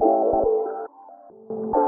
Thank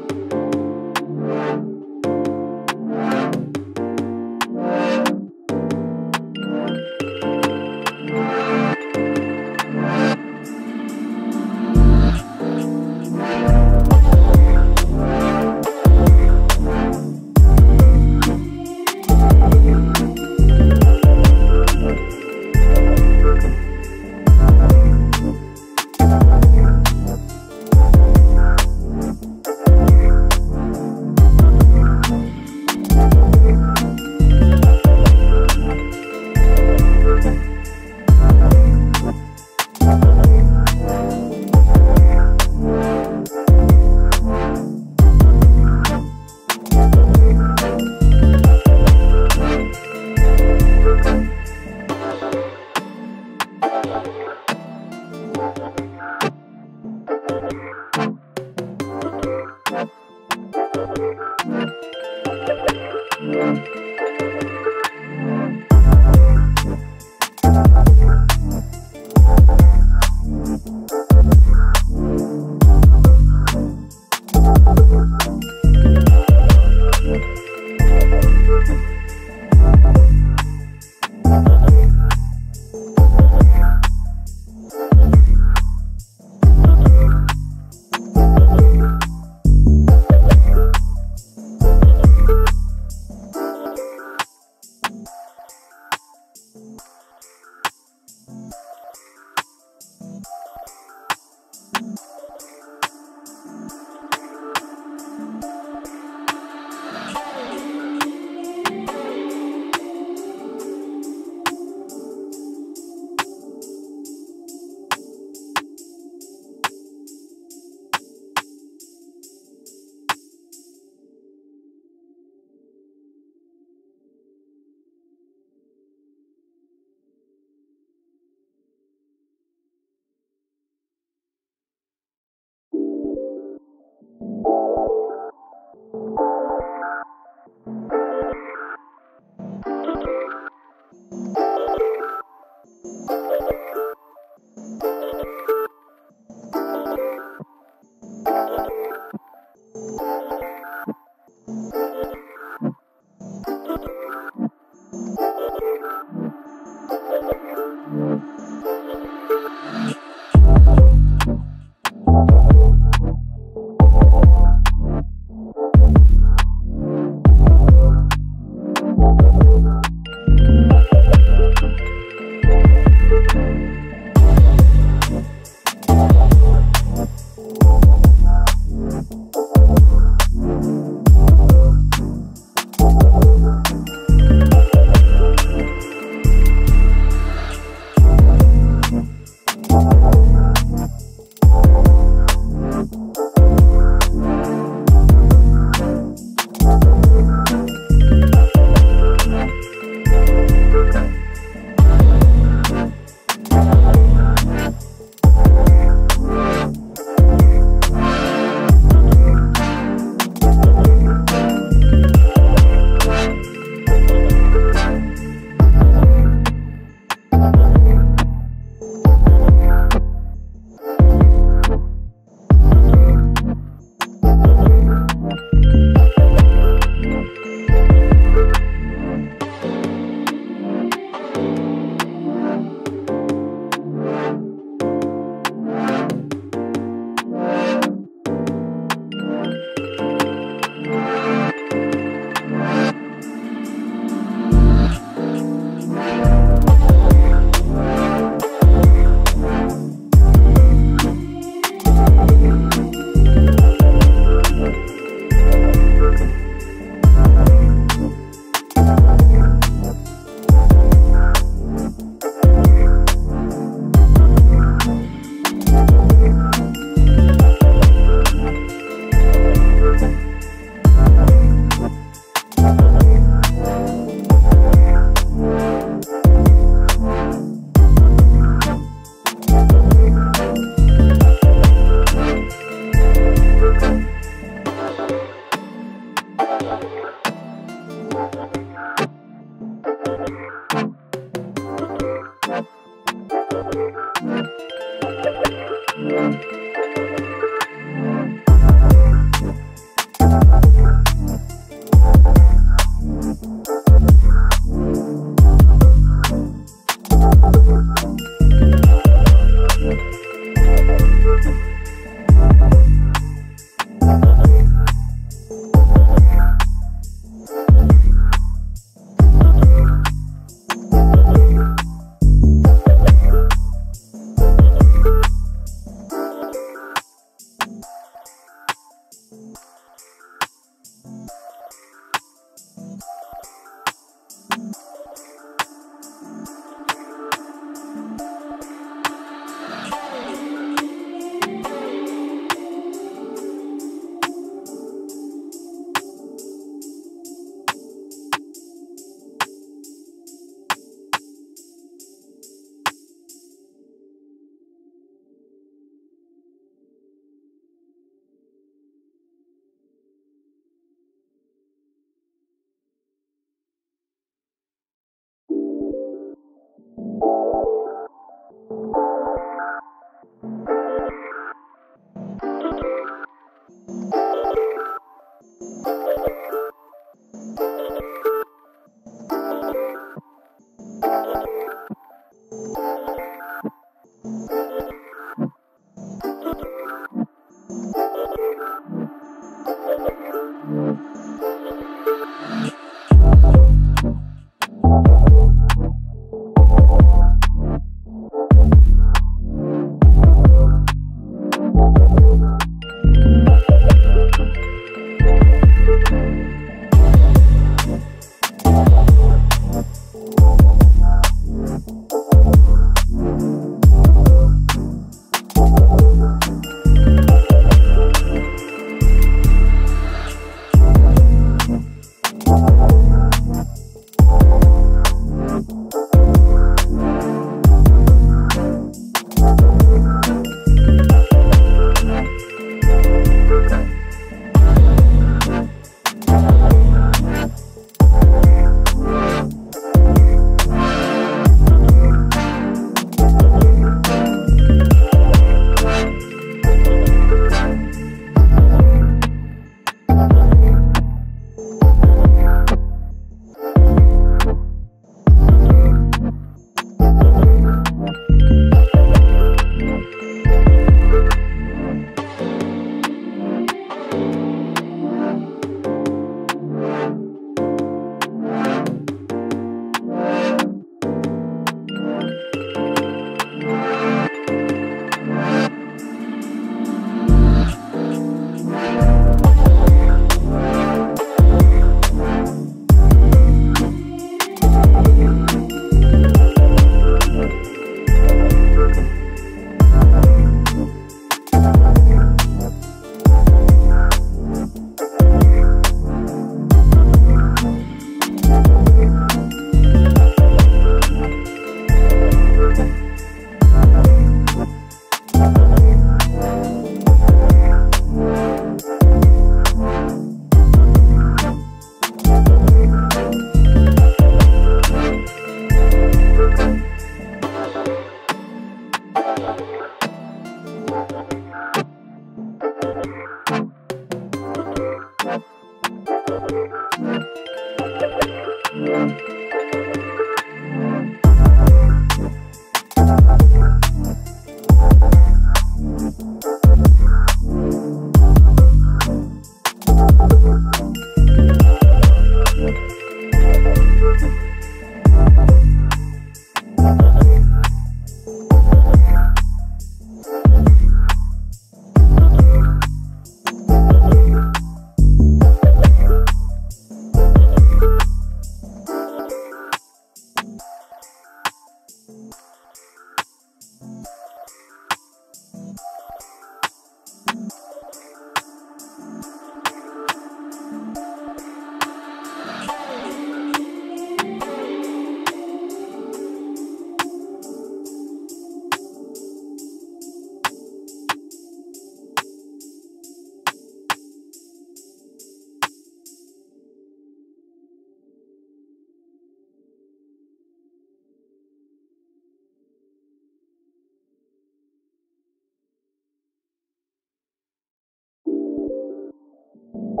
Thank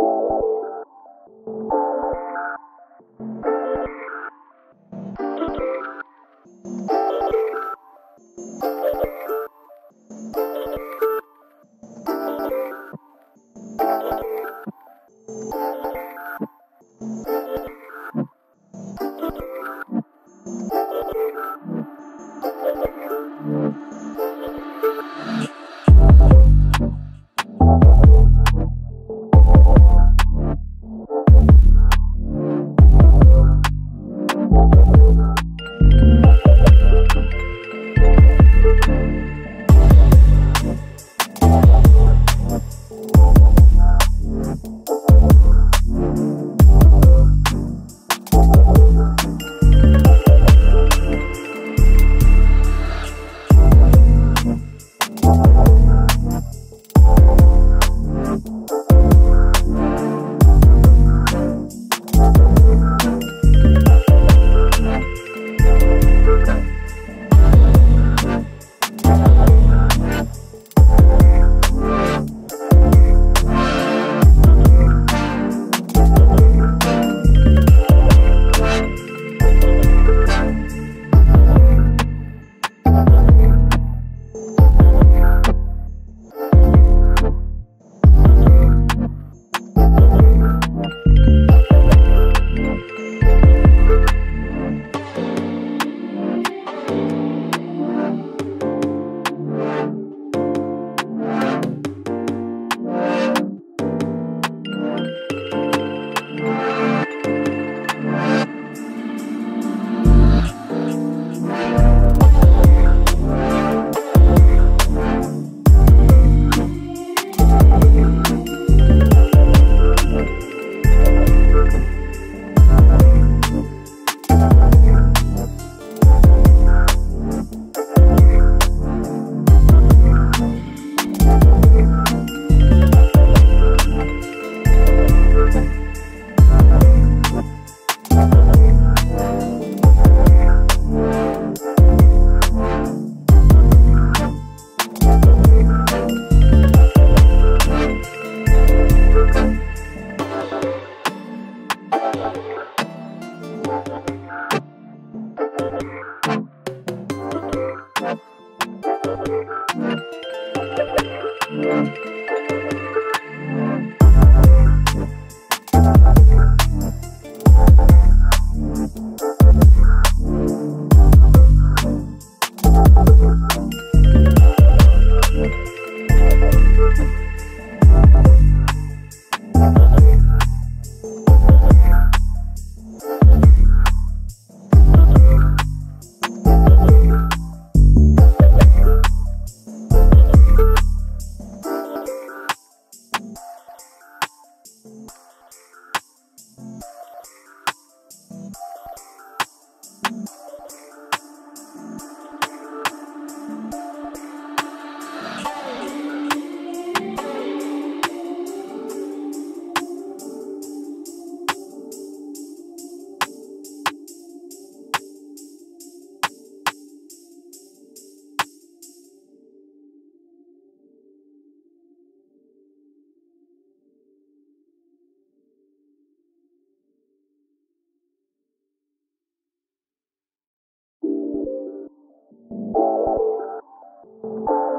you. Thank you.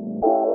you.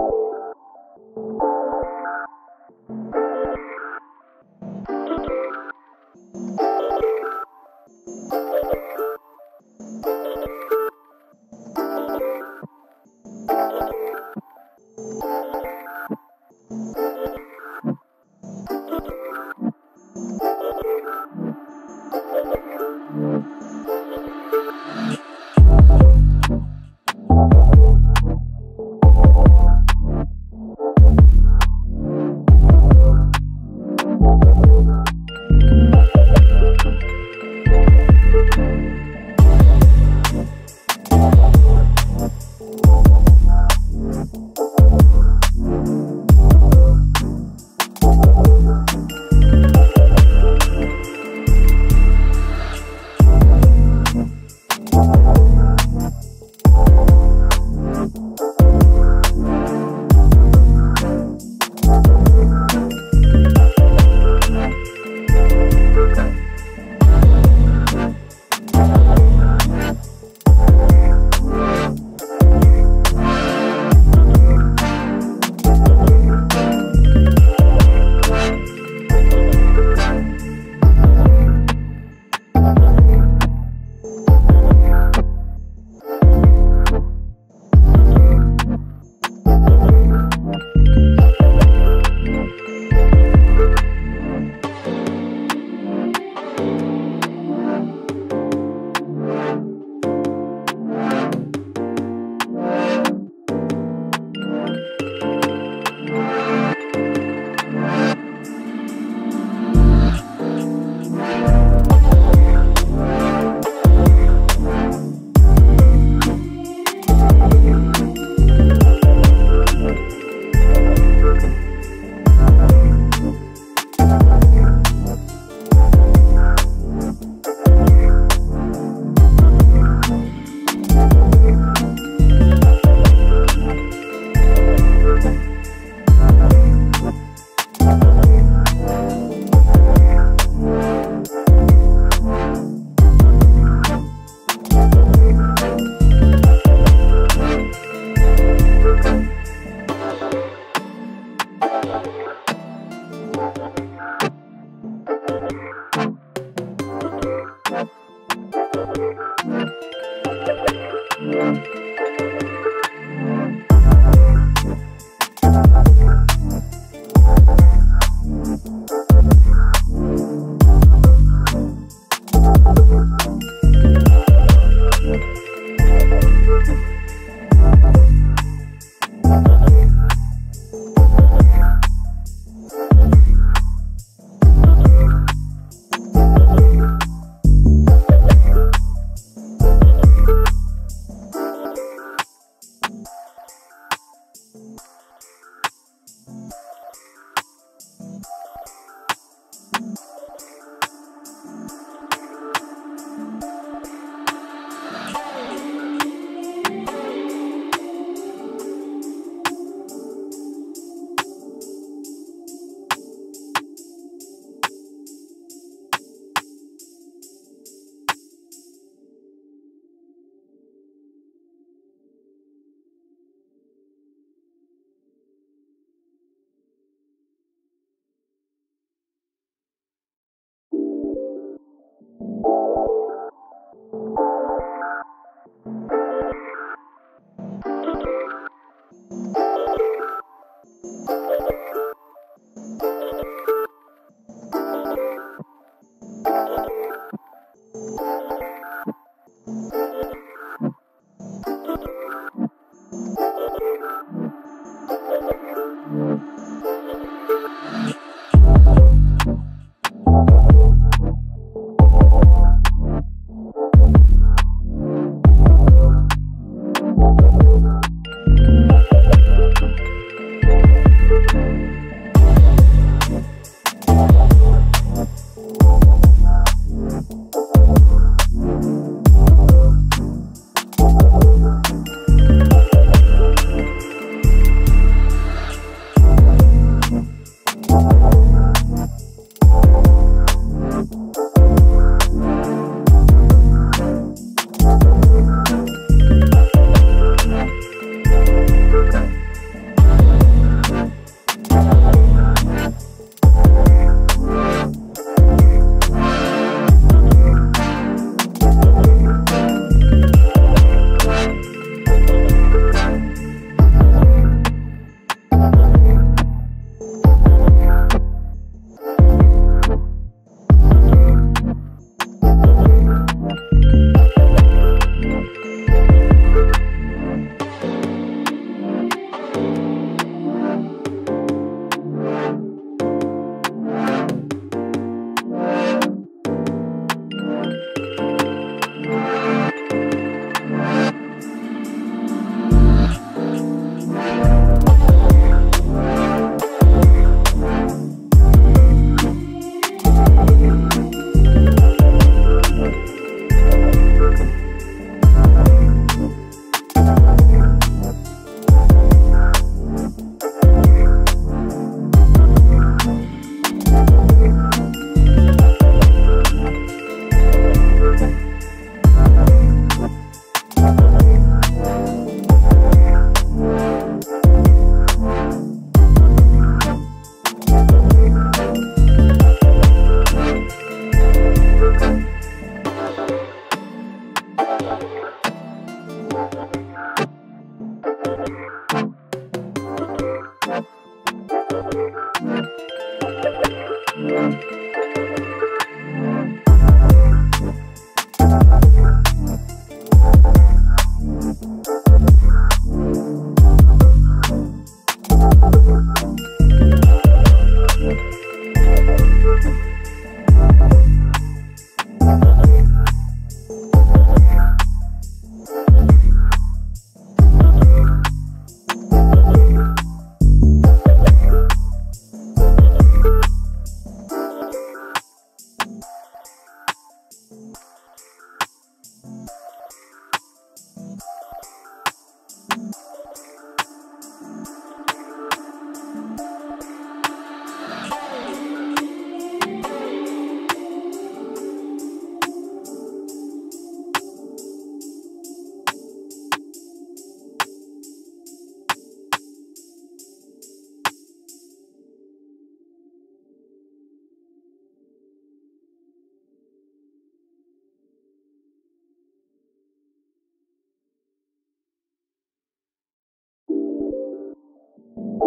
You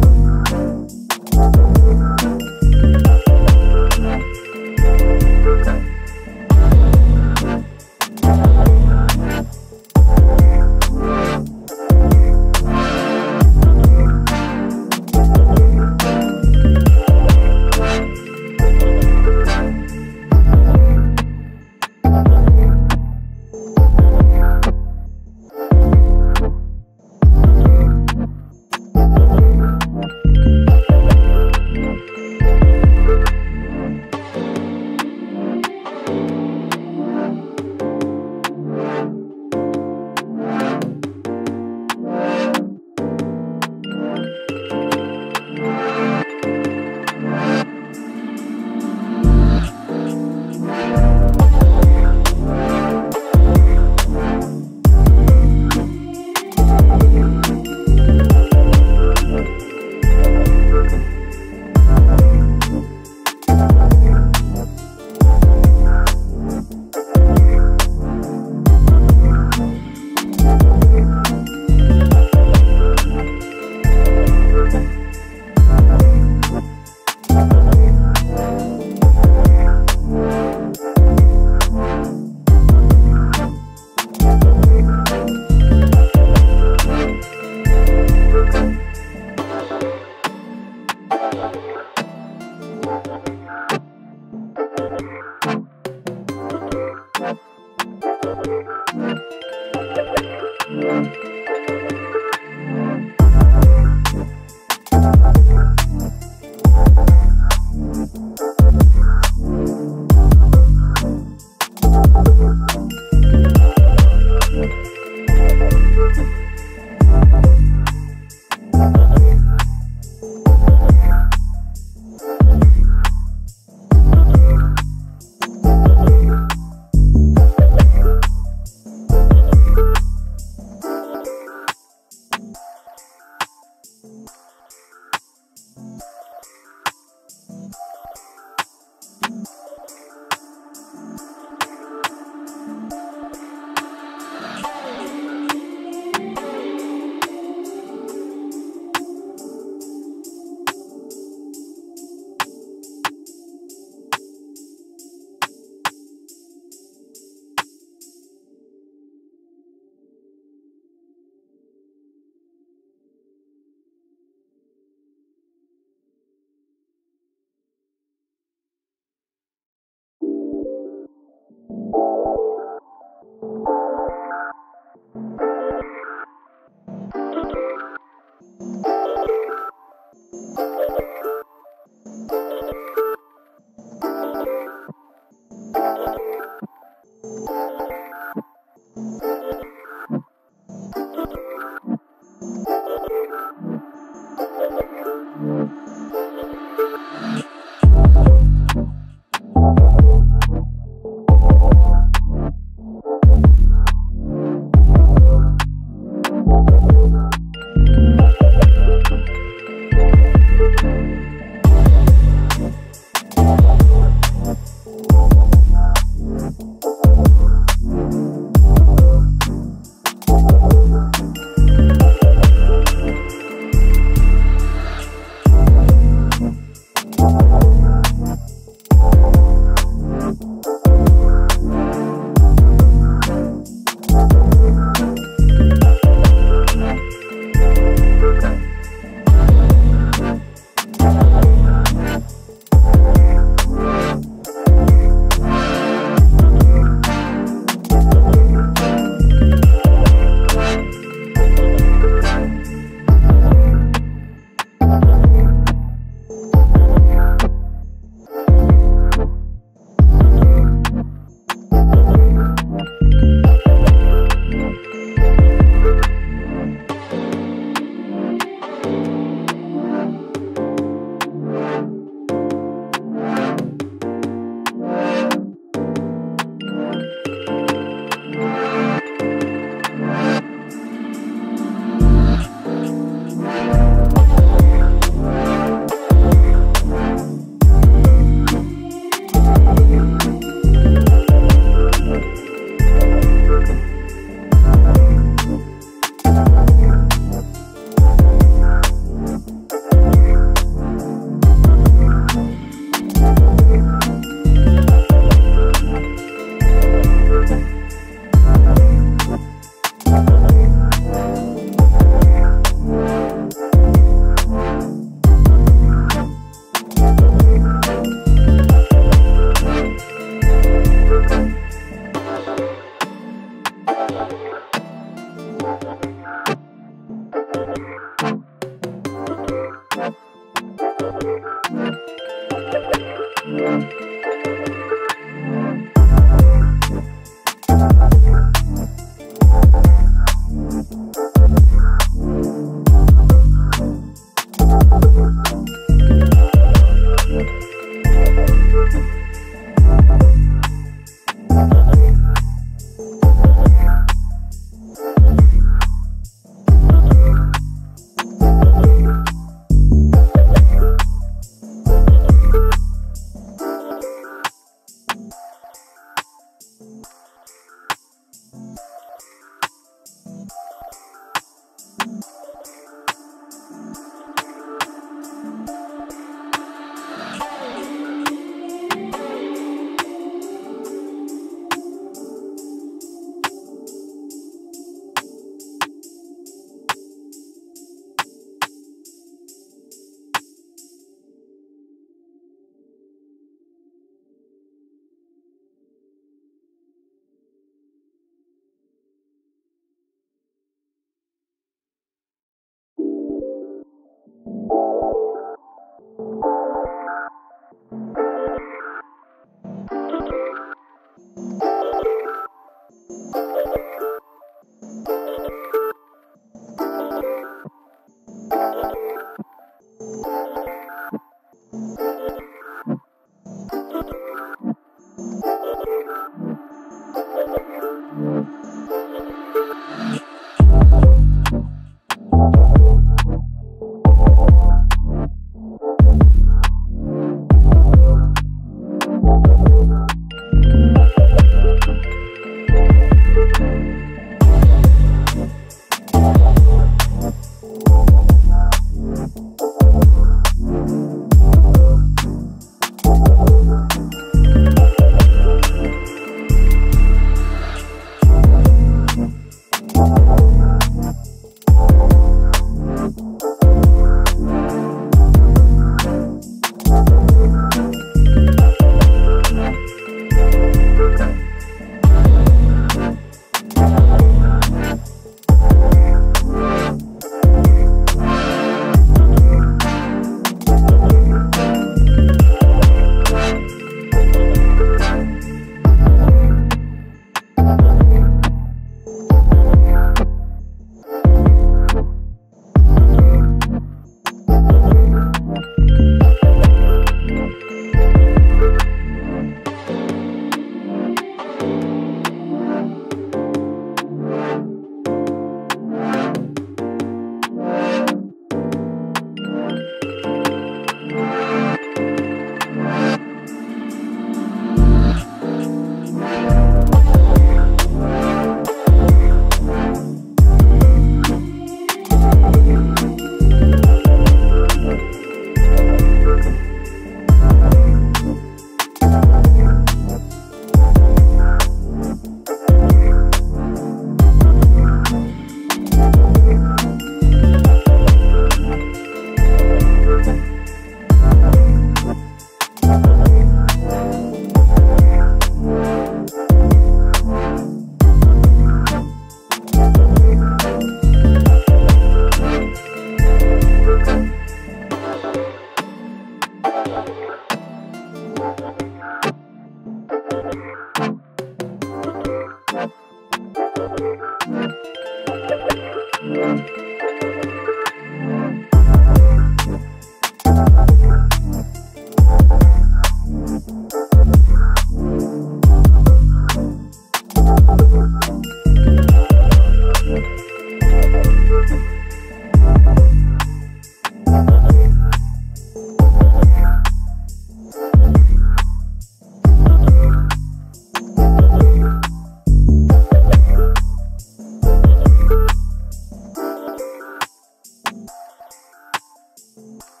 Música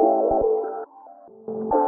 Thank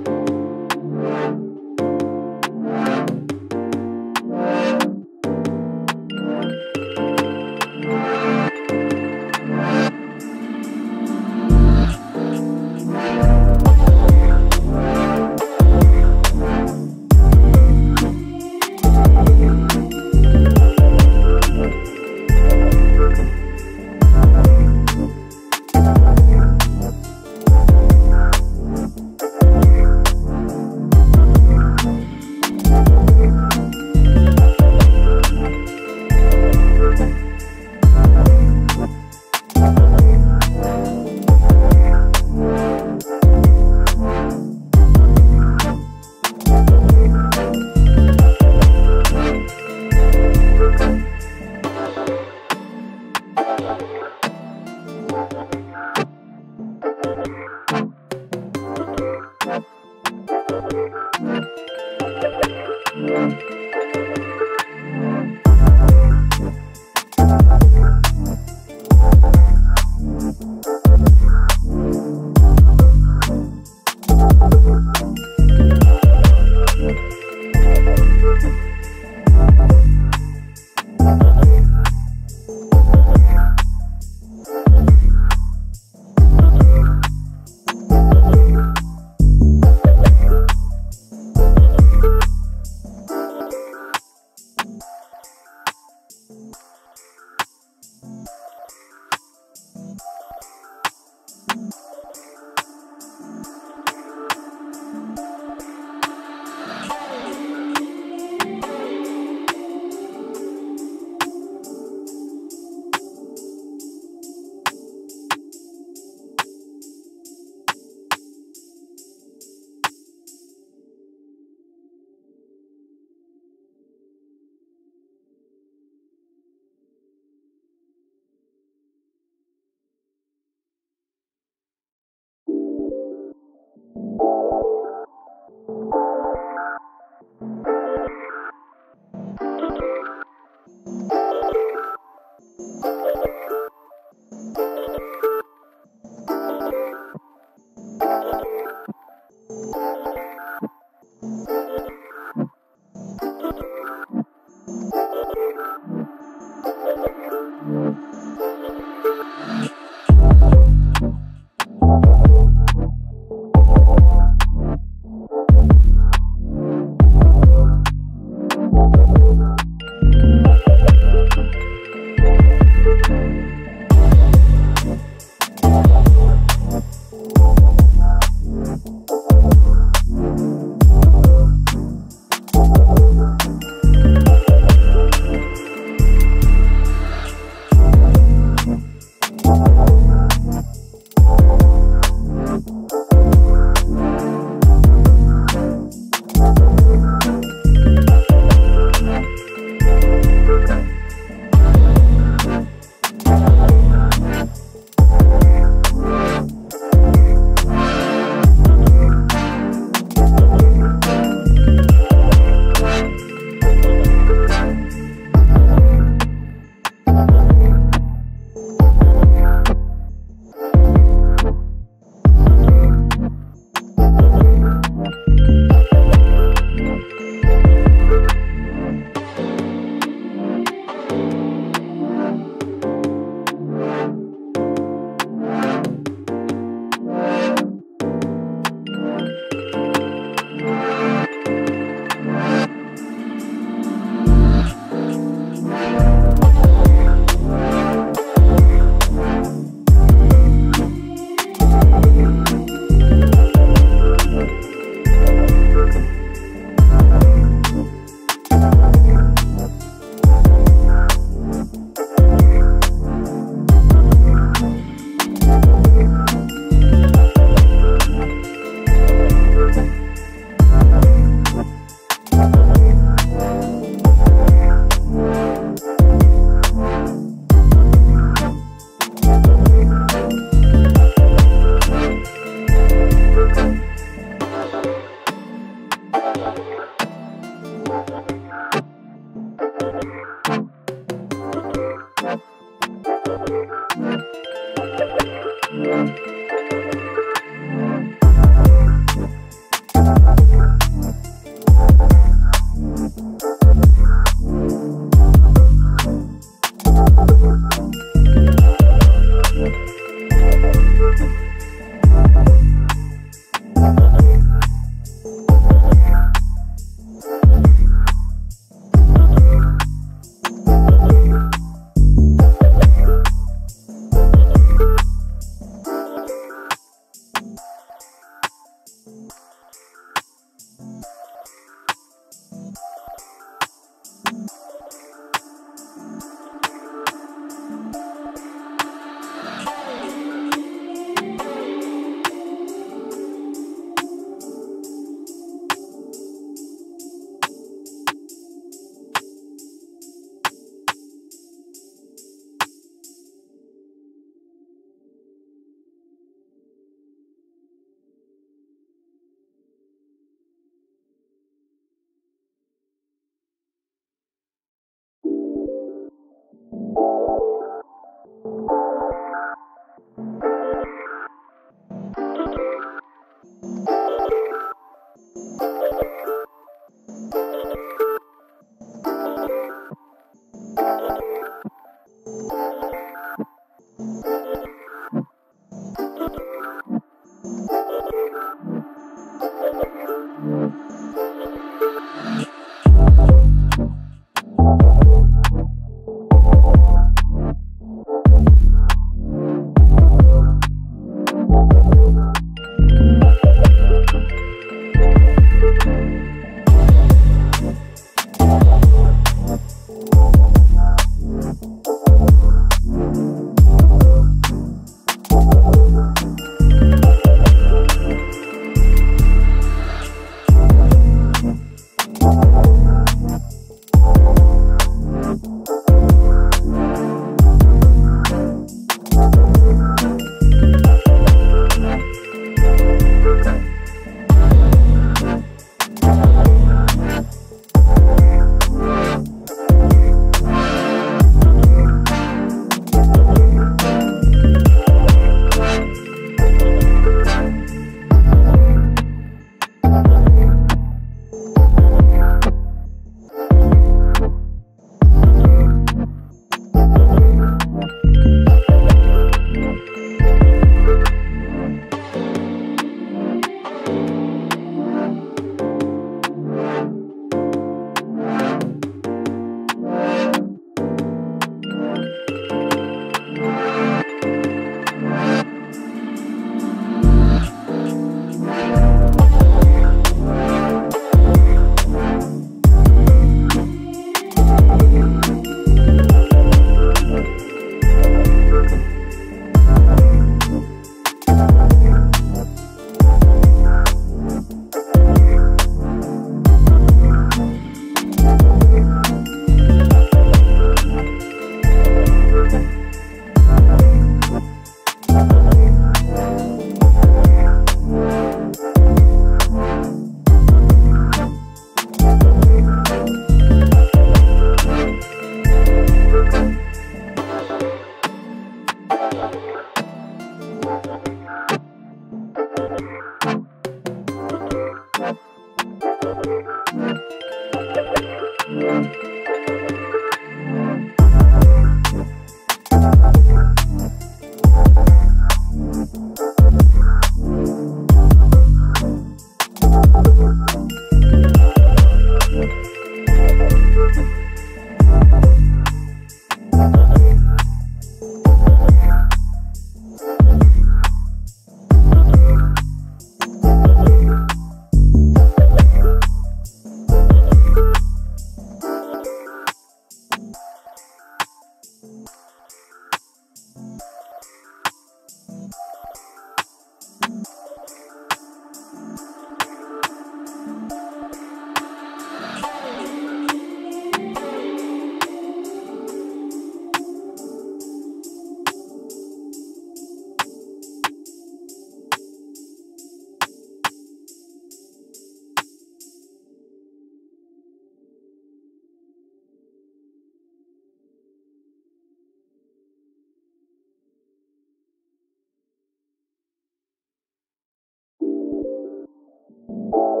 you.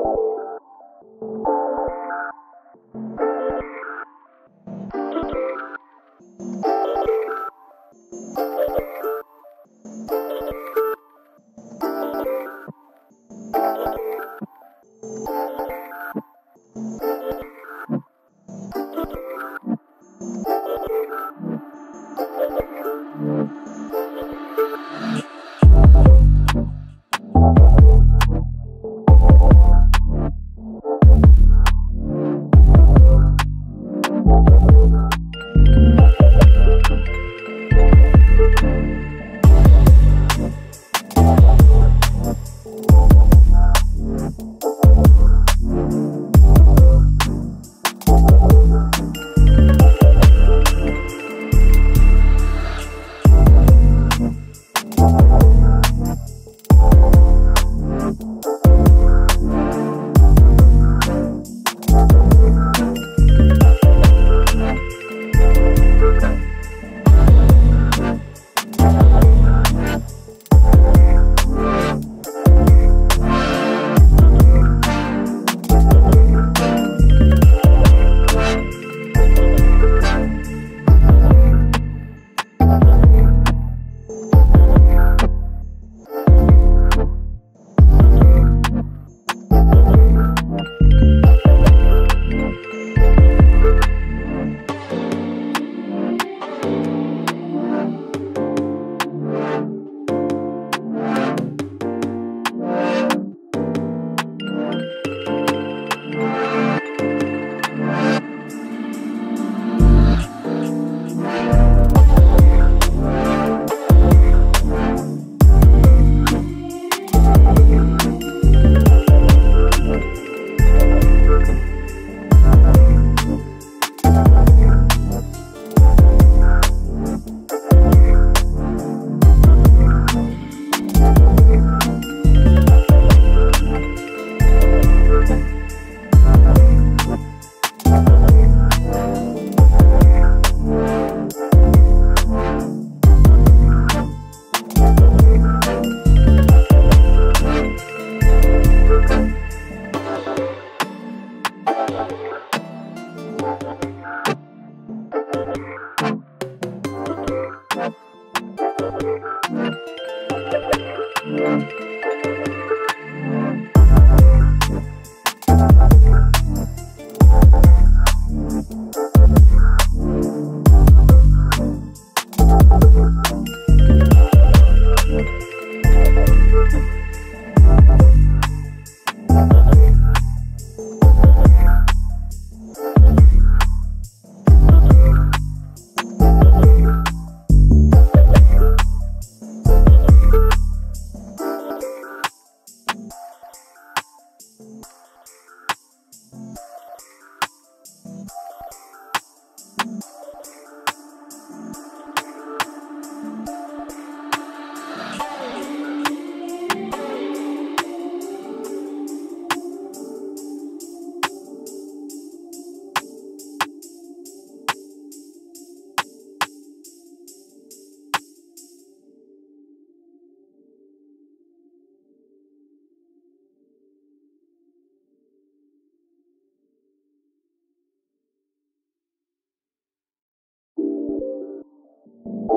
Thank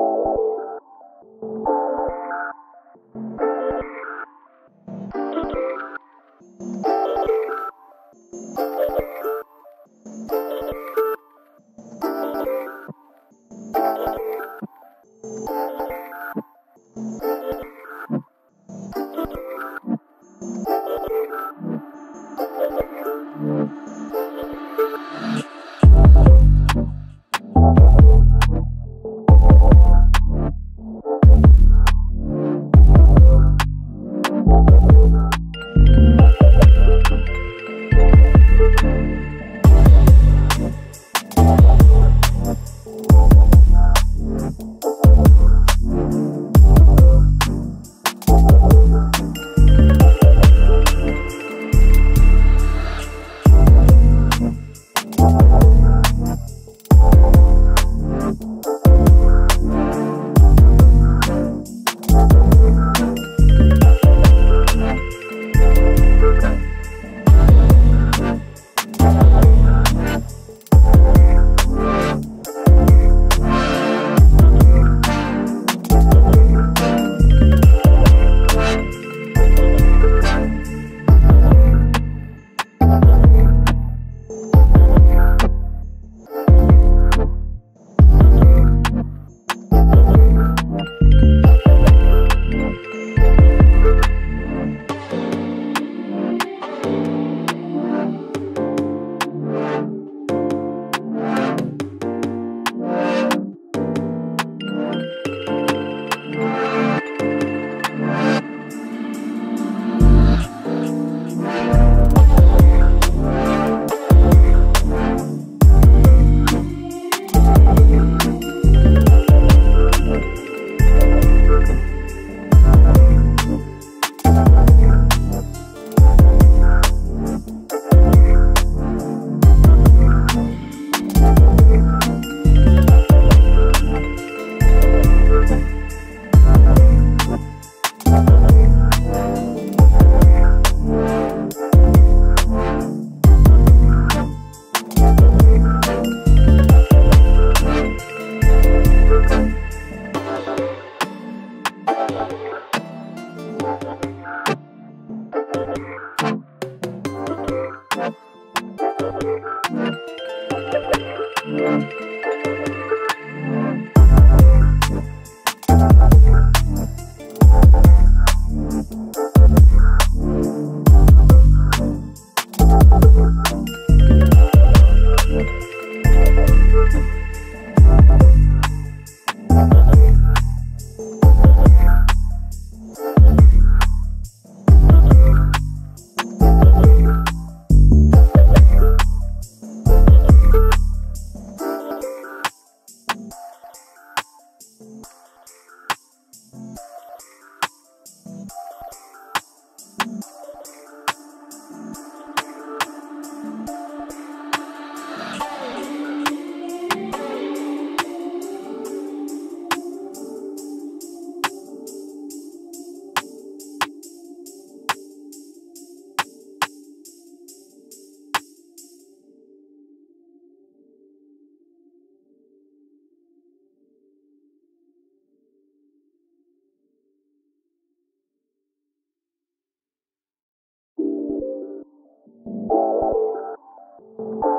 you. Thank you.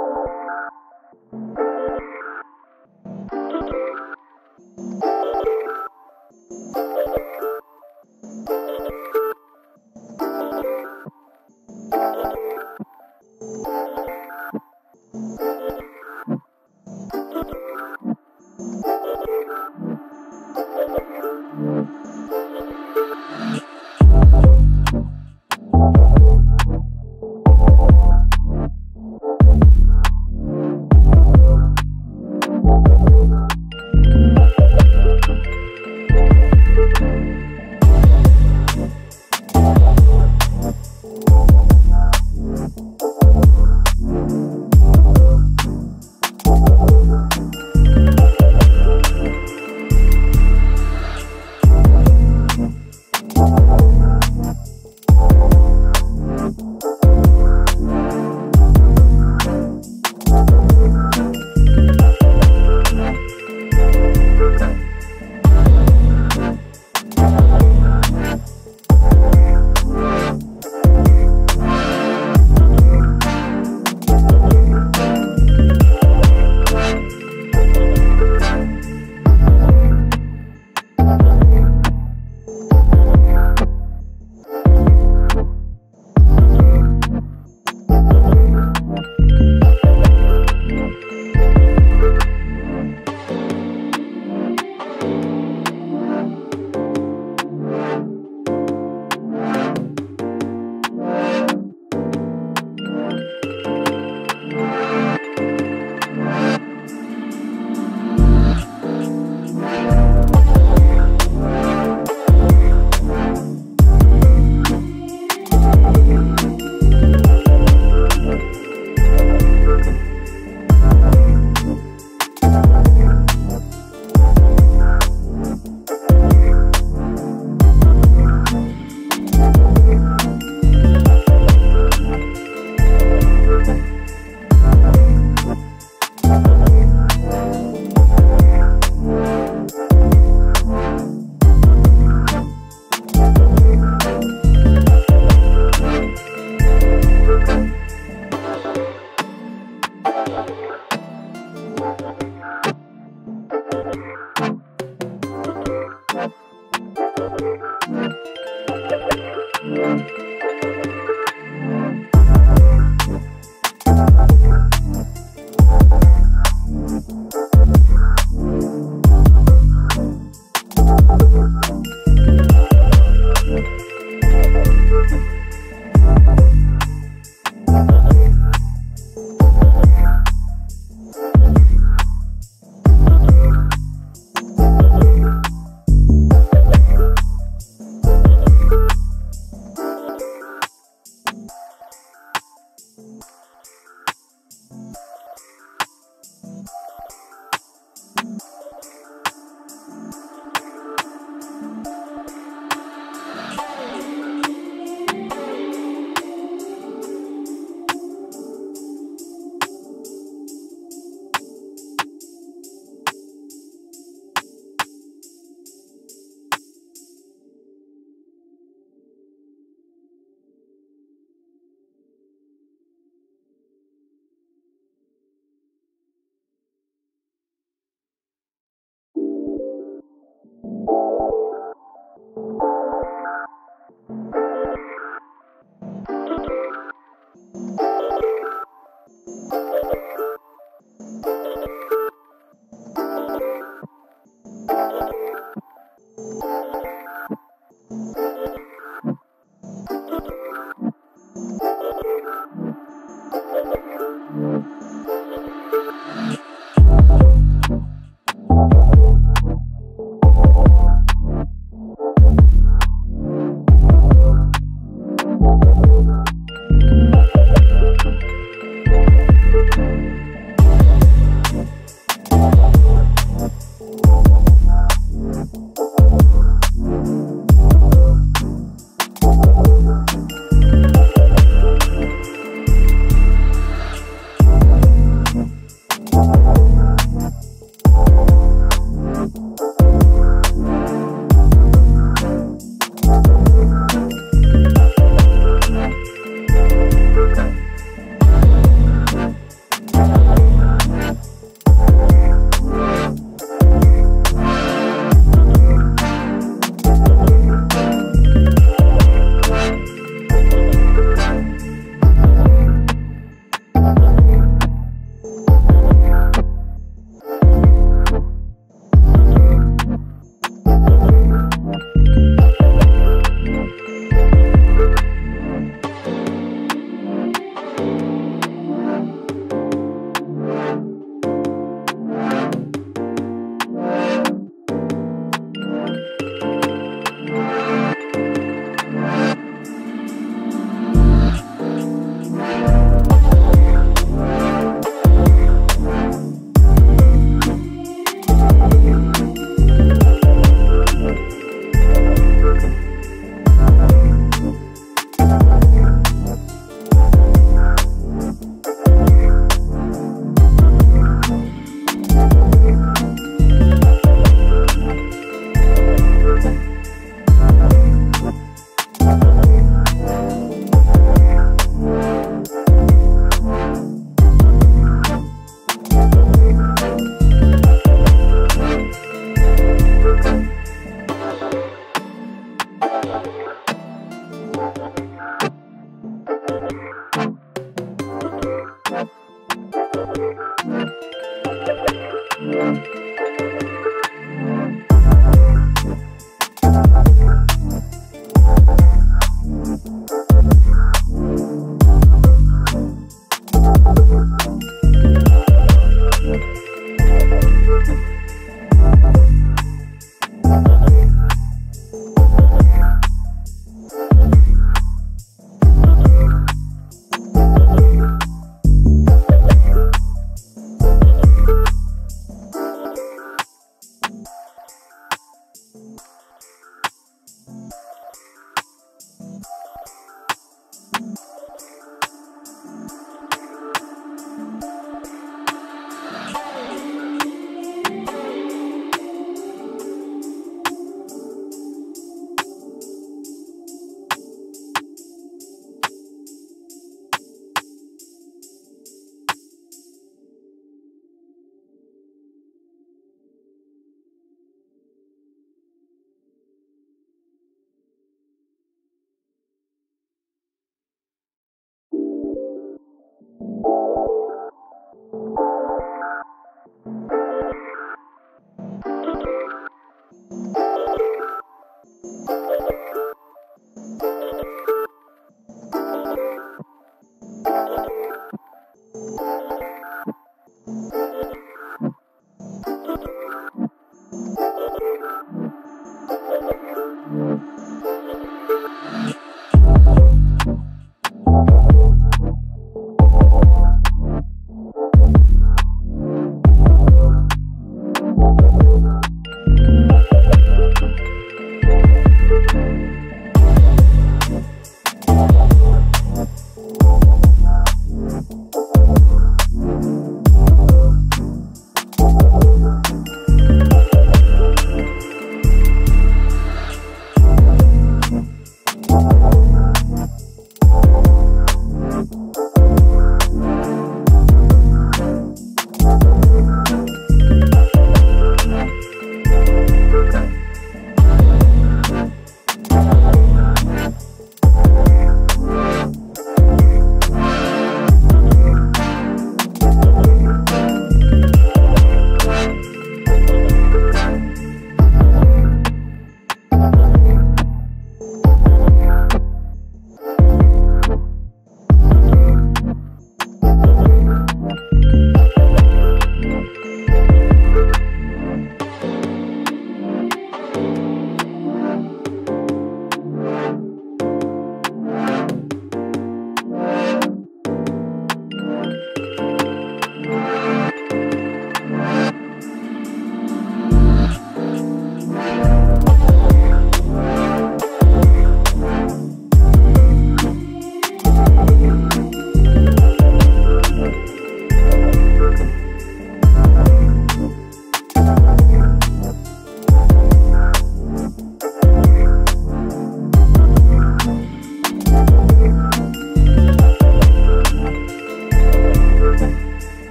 Thank you.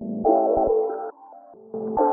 Thank you.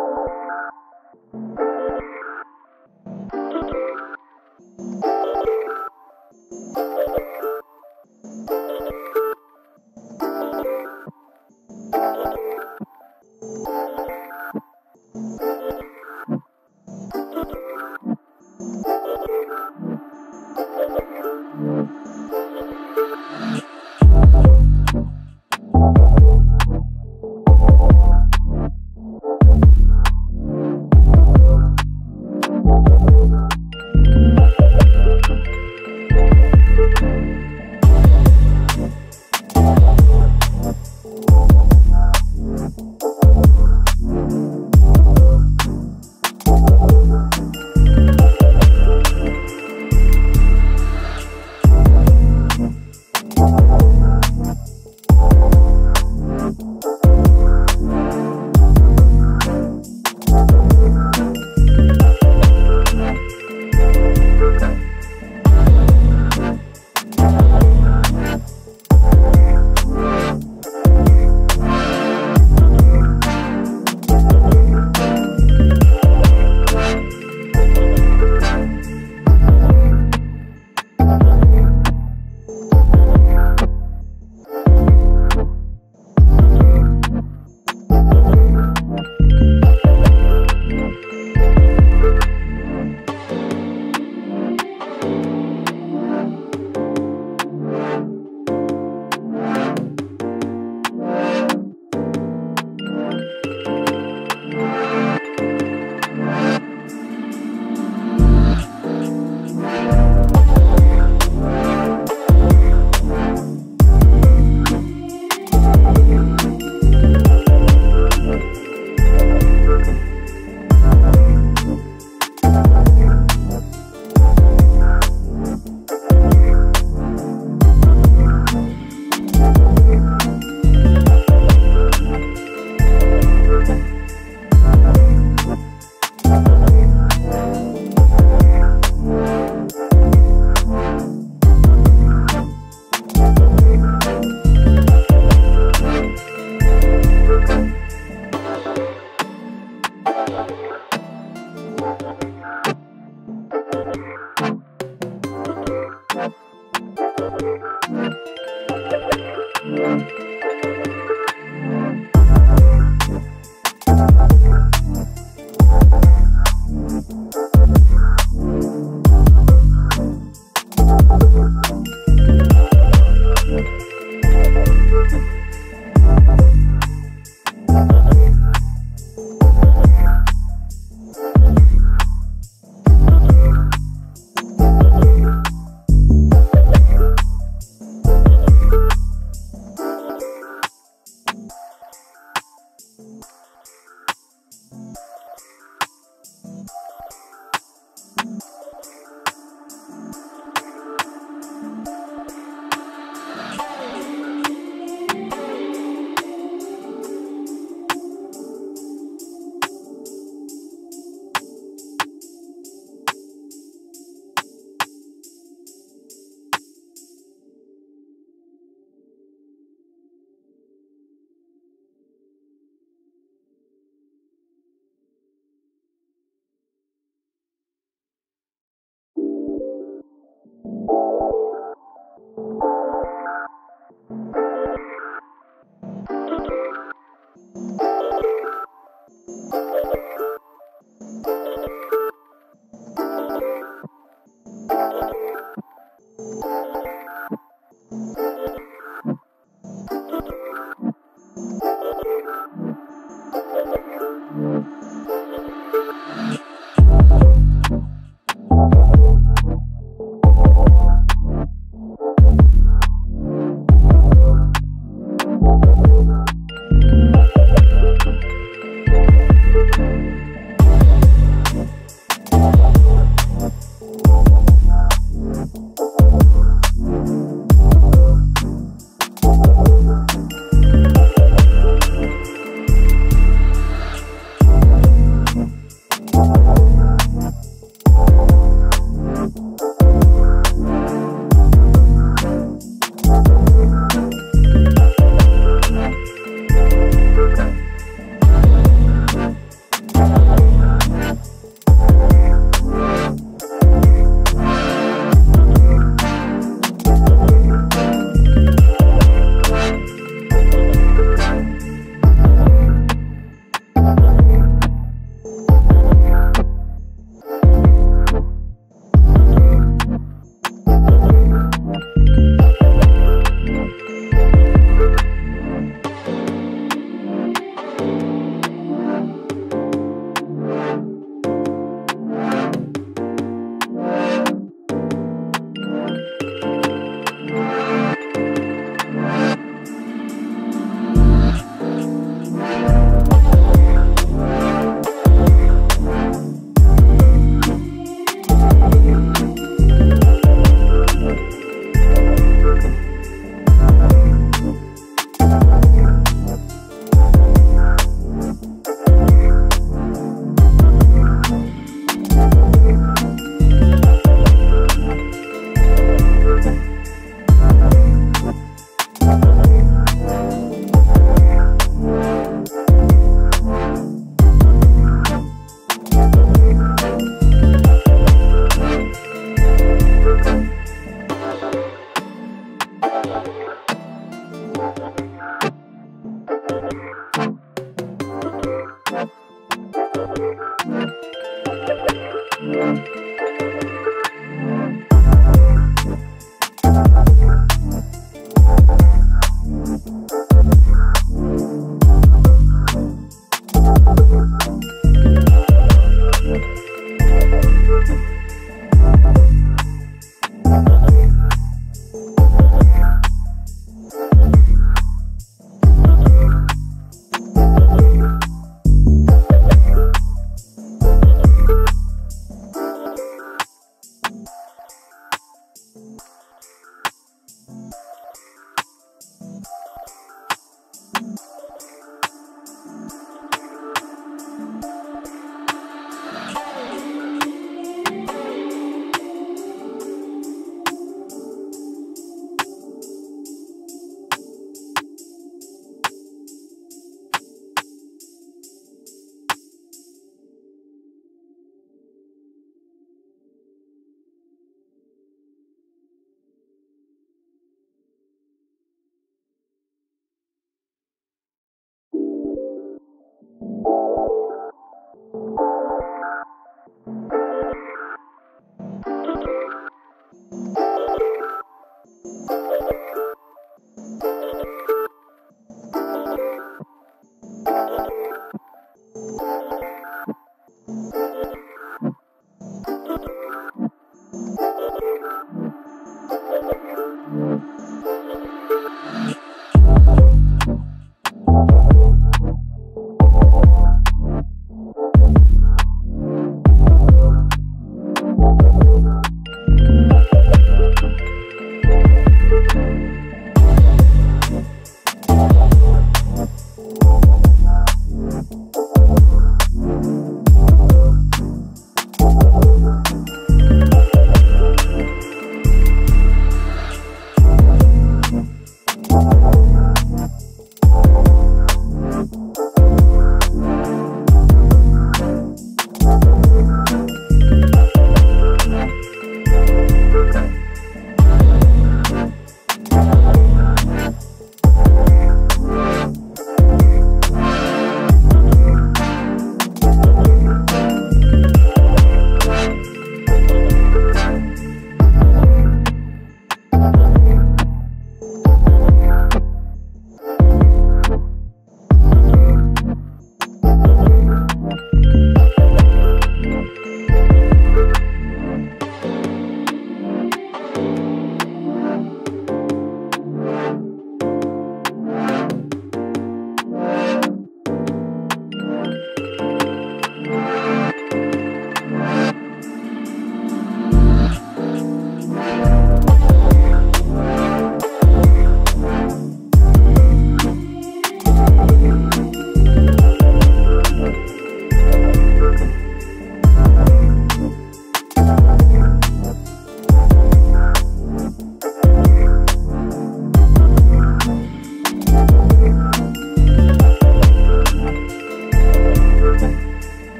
you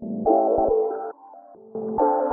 Thank you.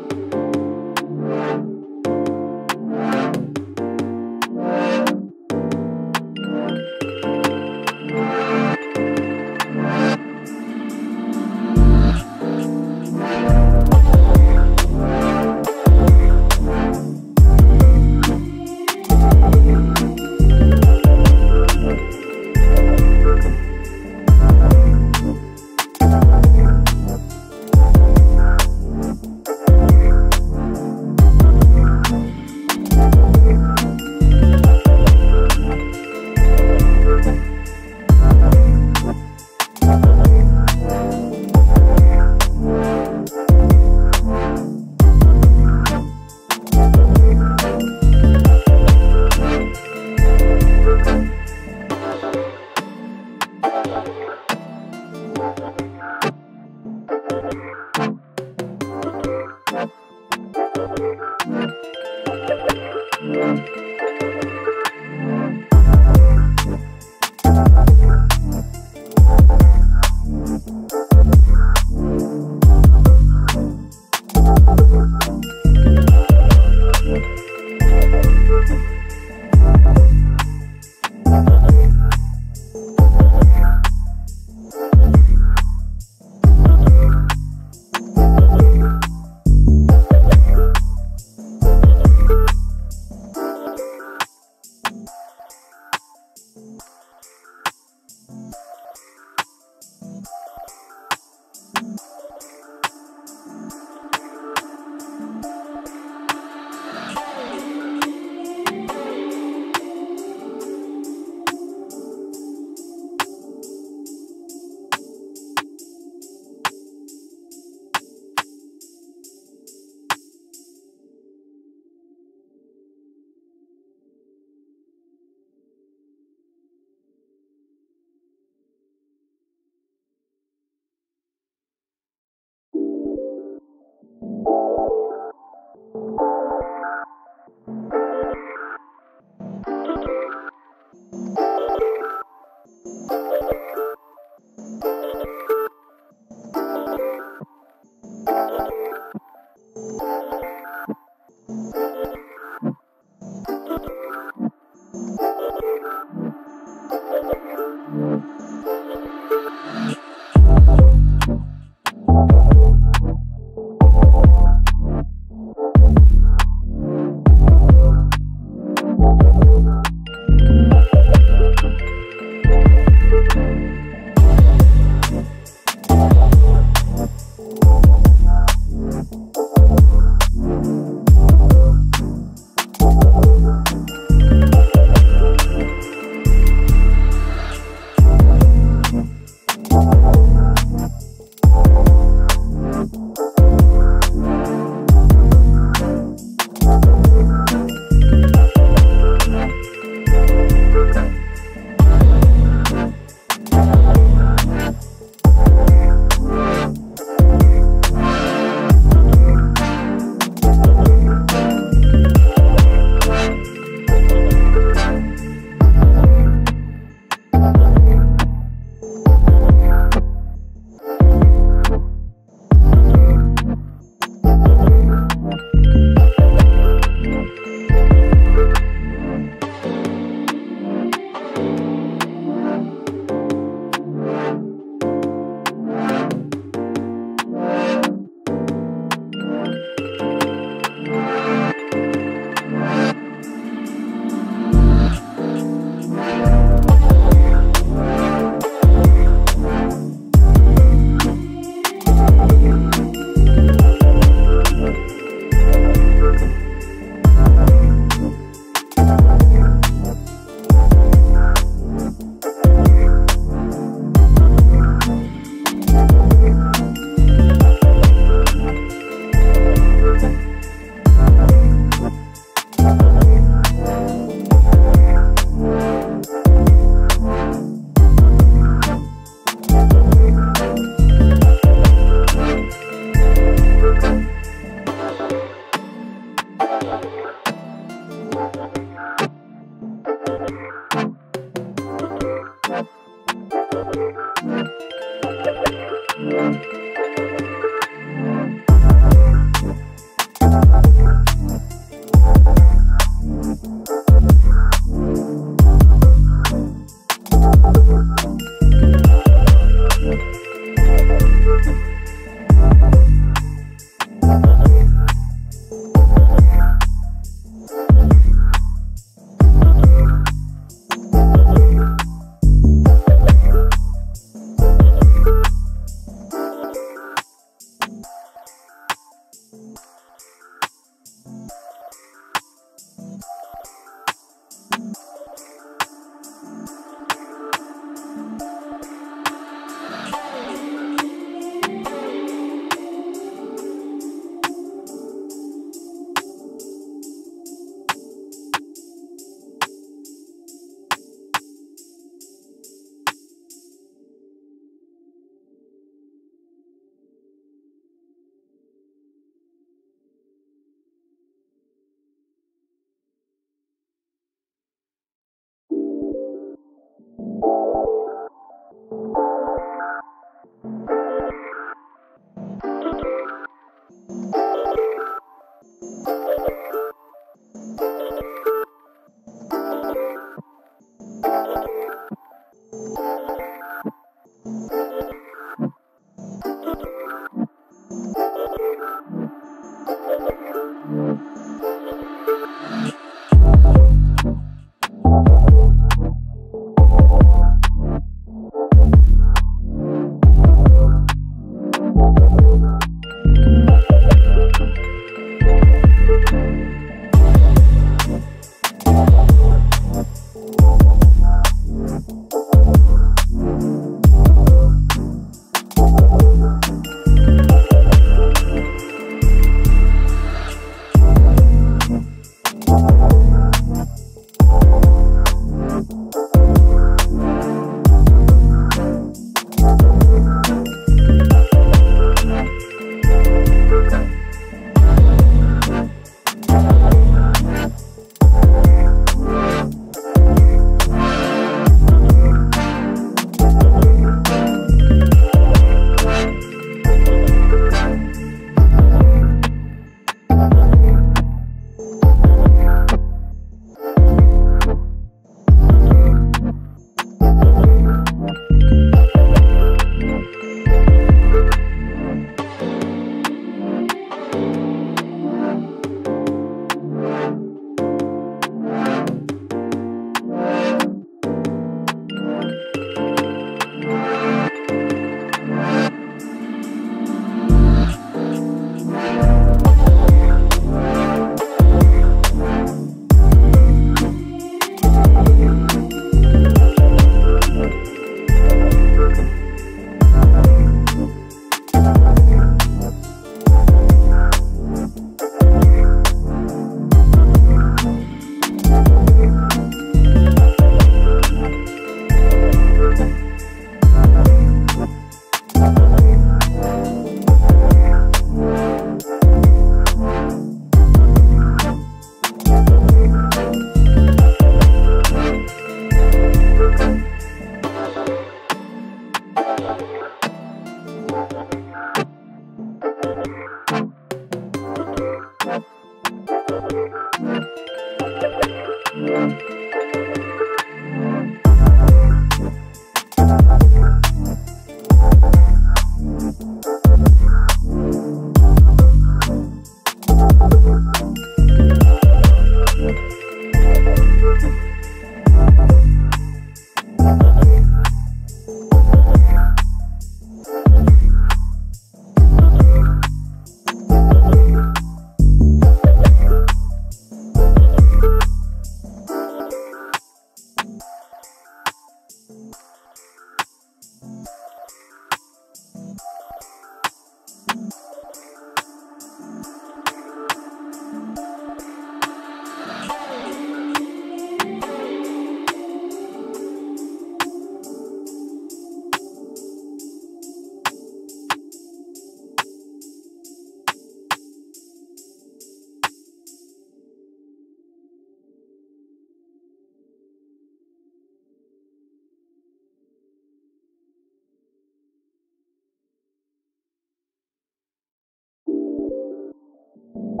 Thank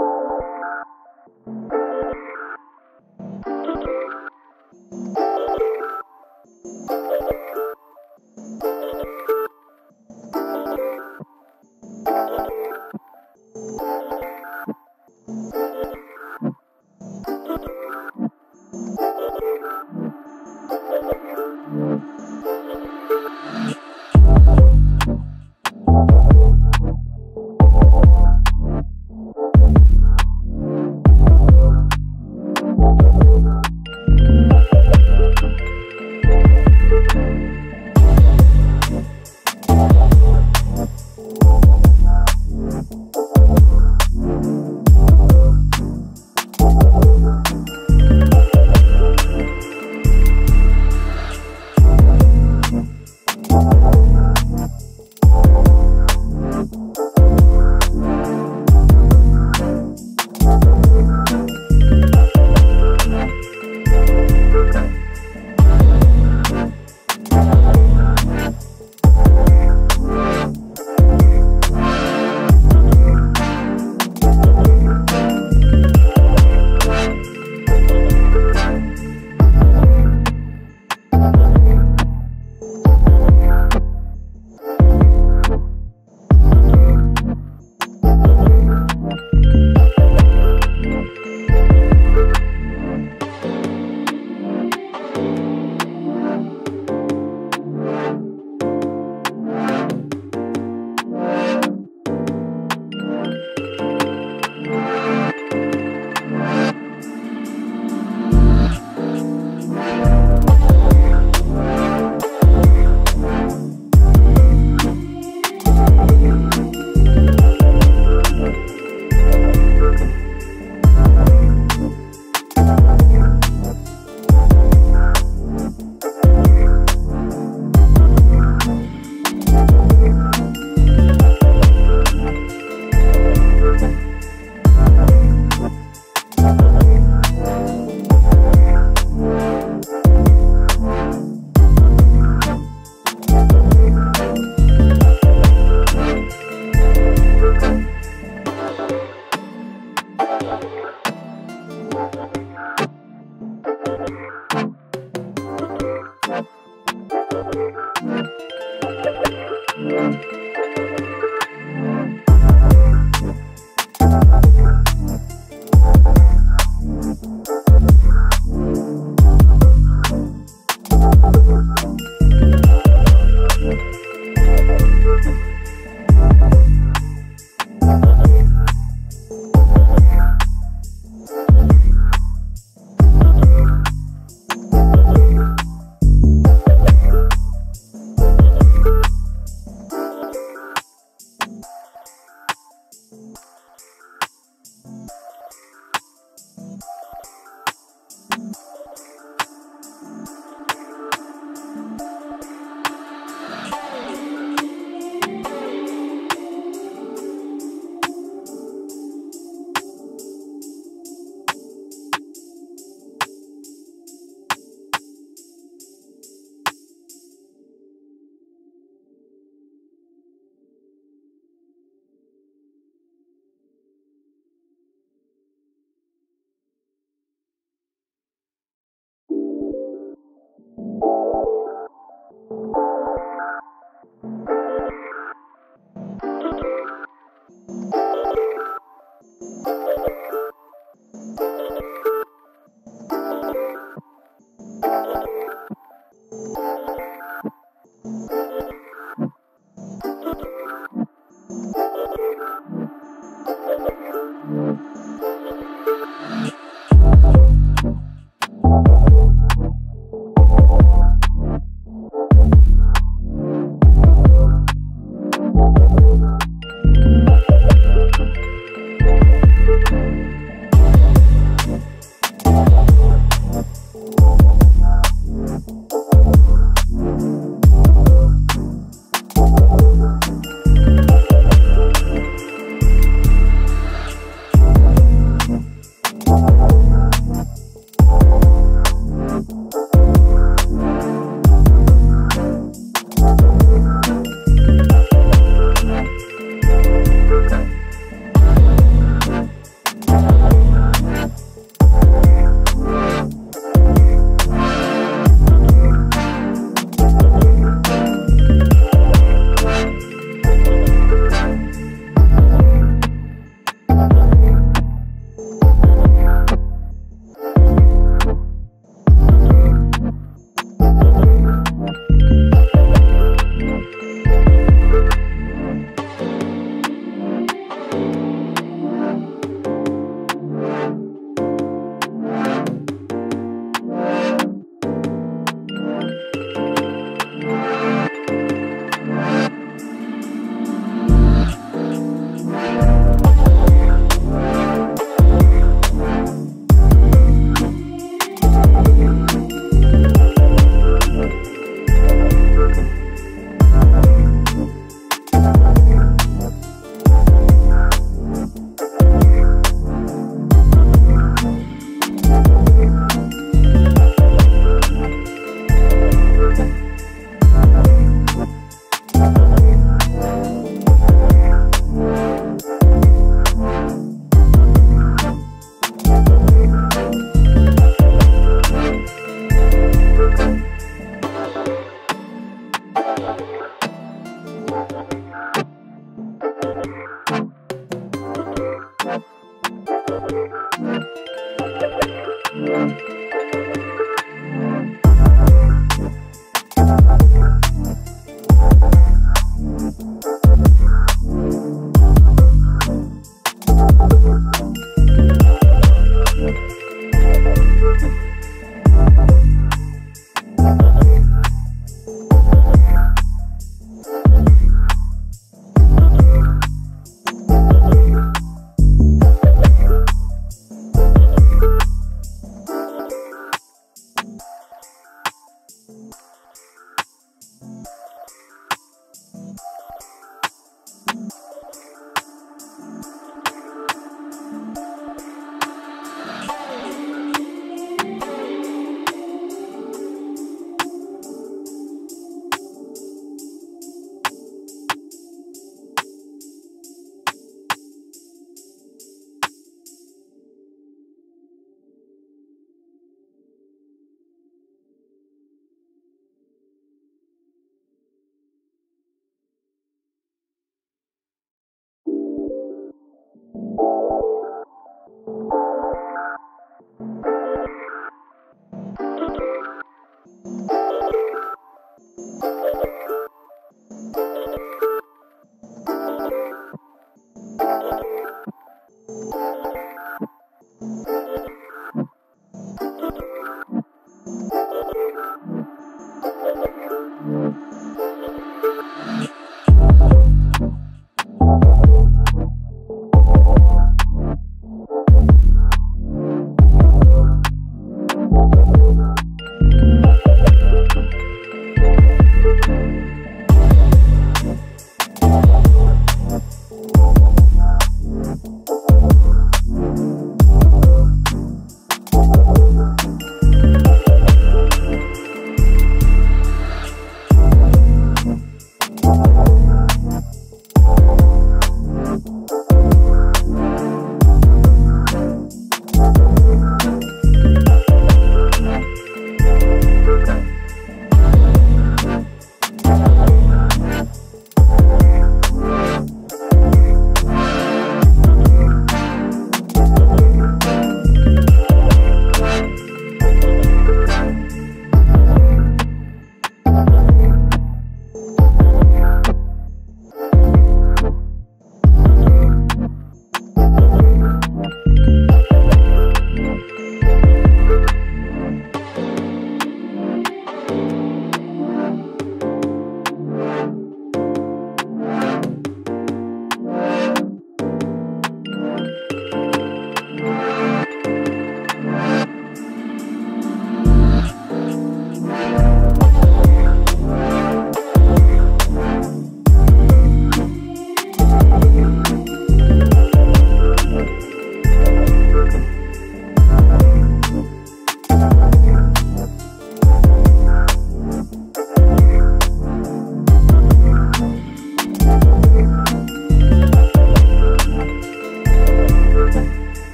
you.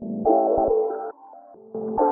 Thank you.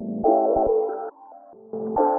Thank you.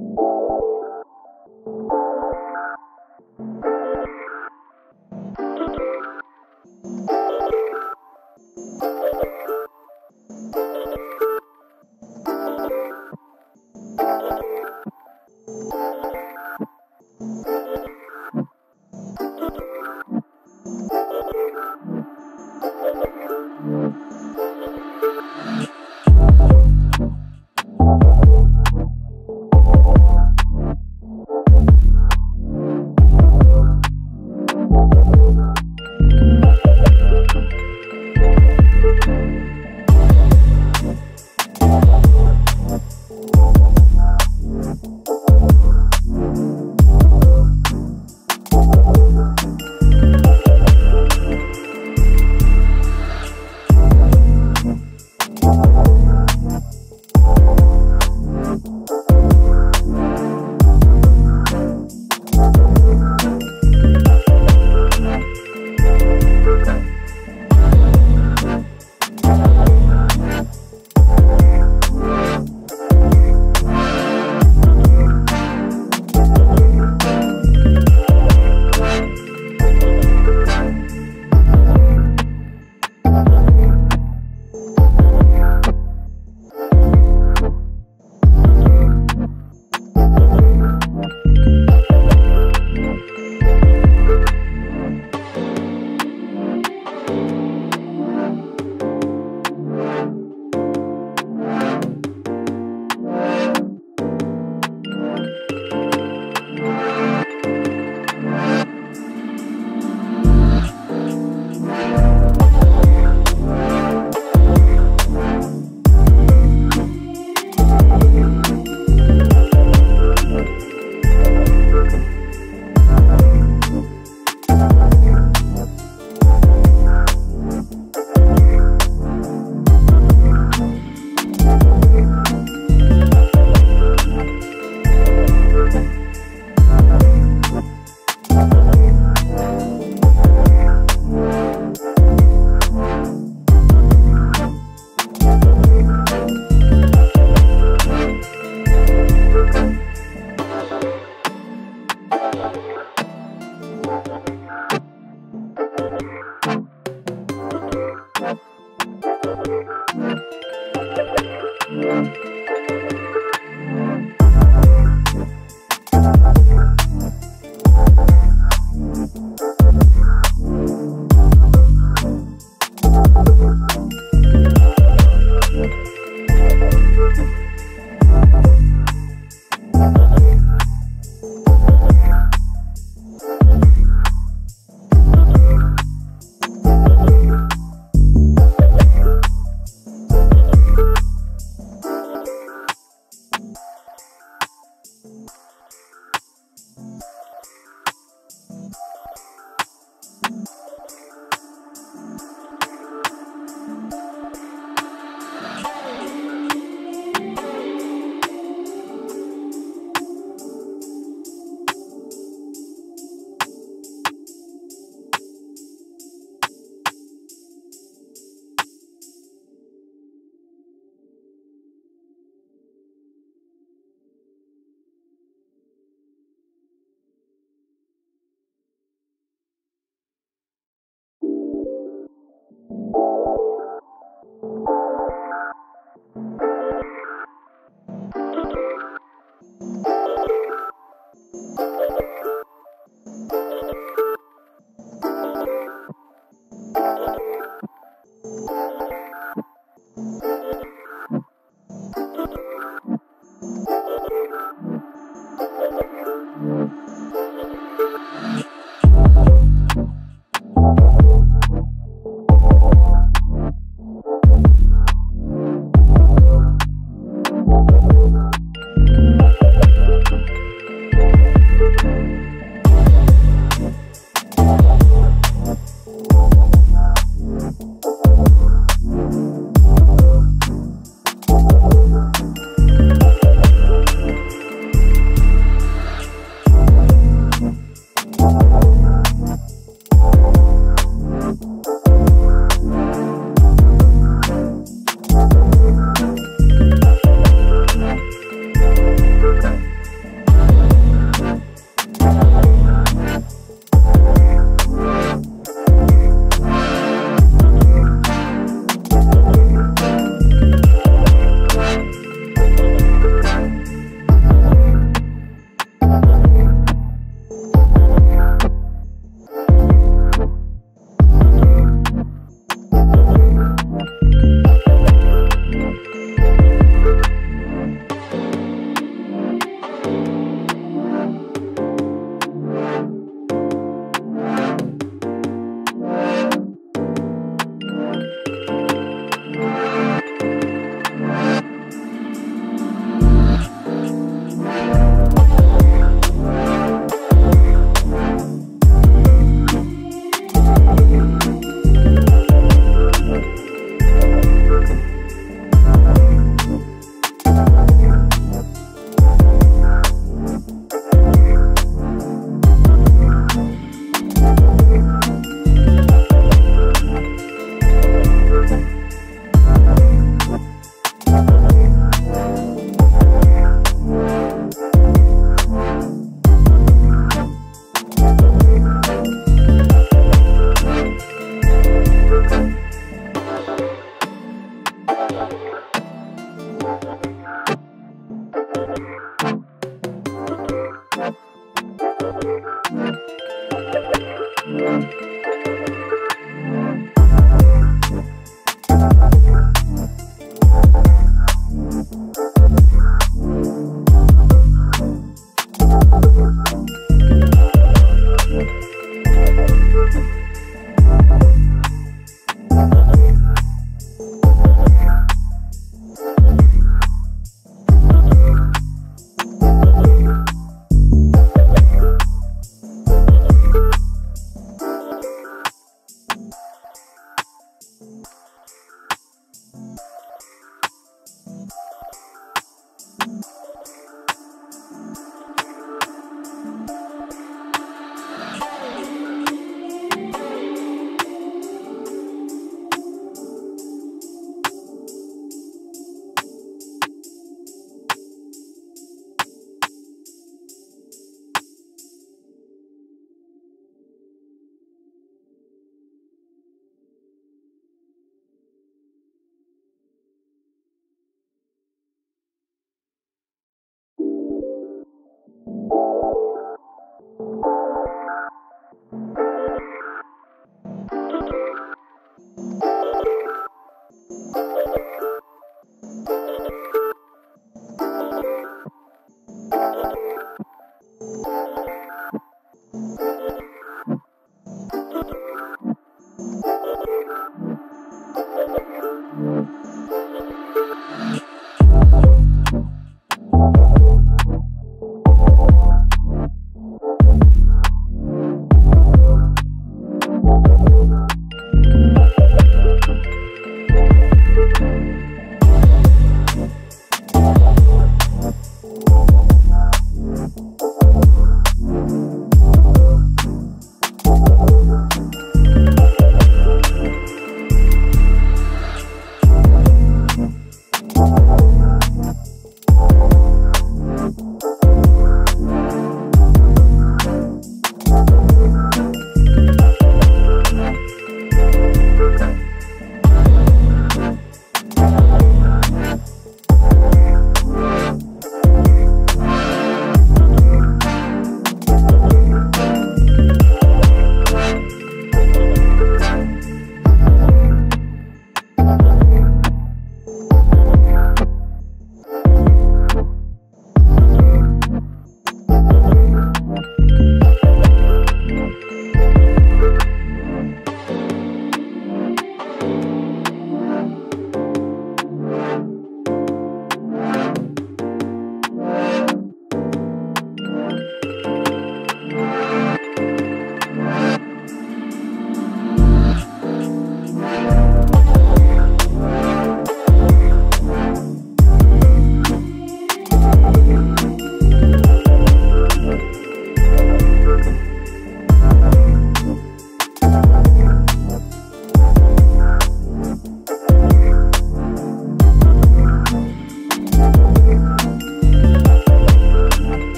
Thank you.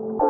you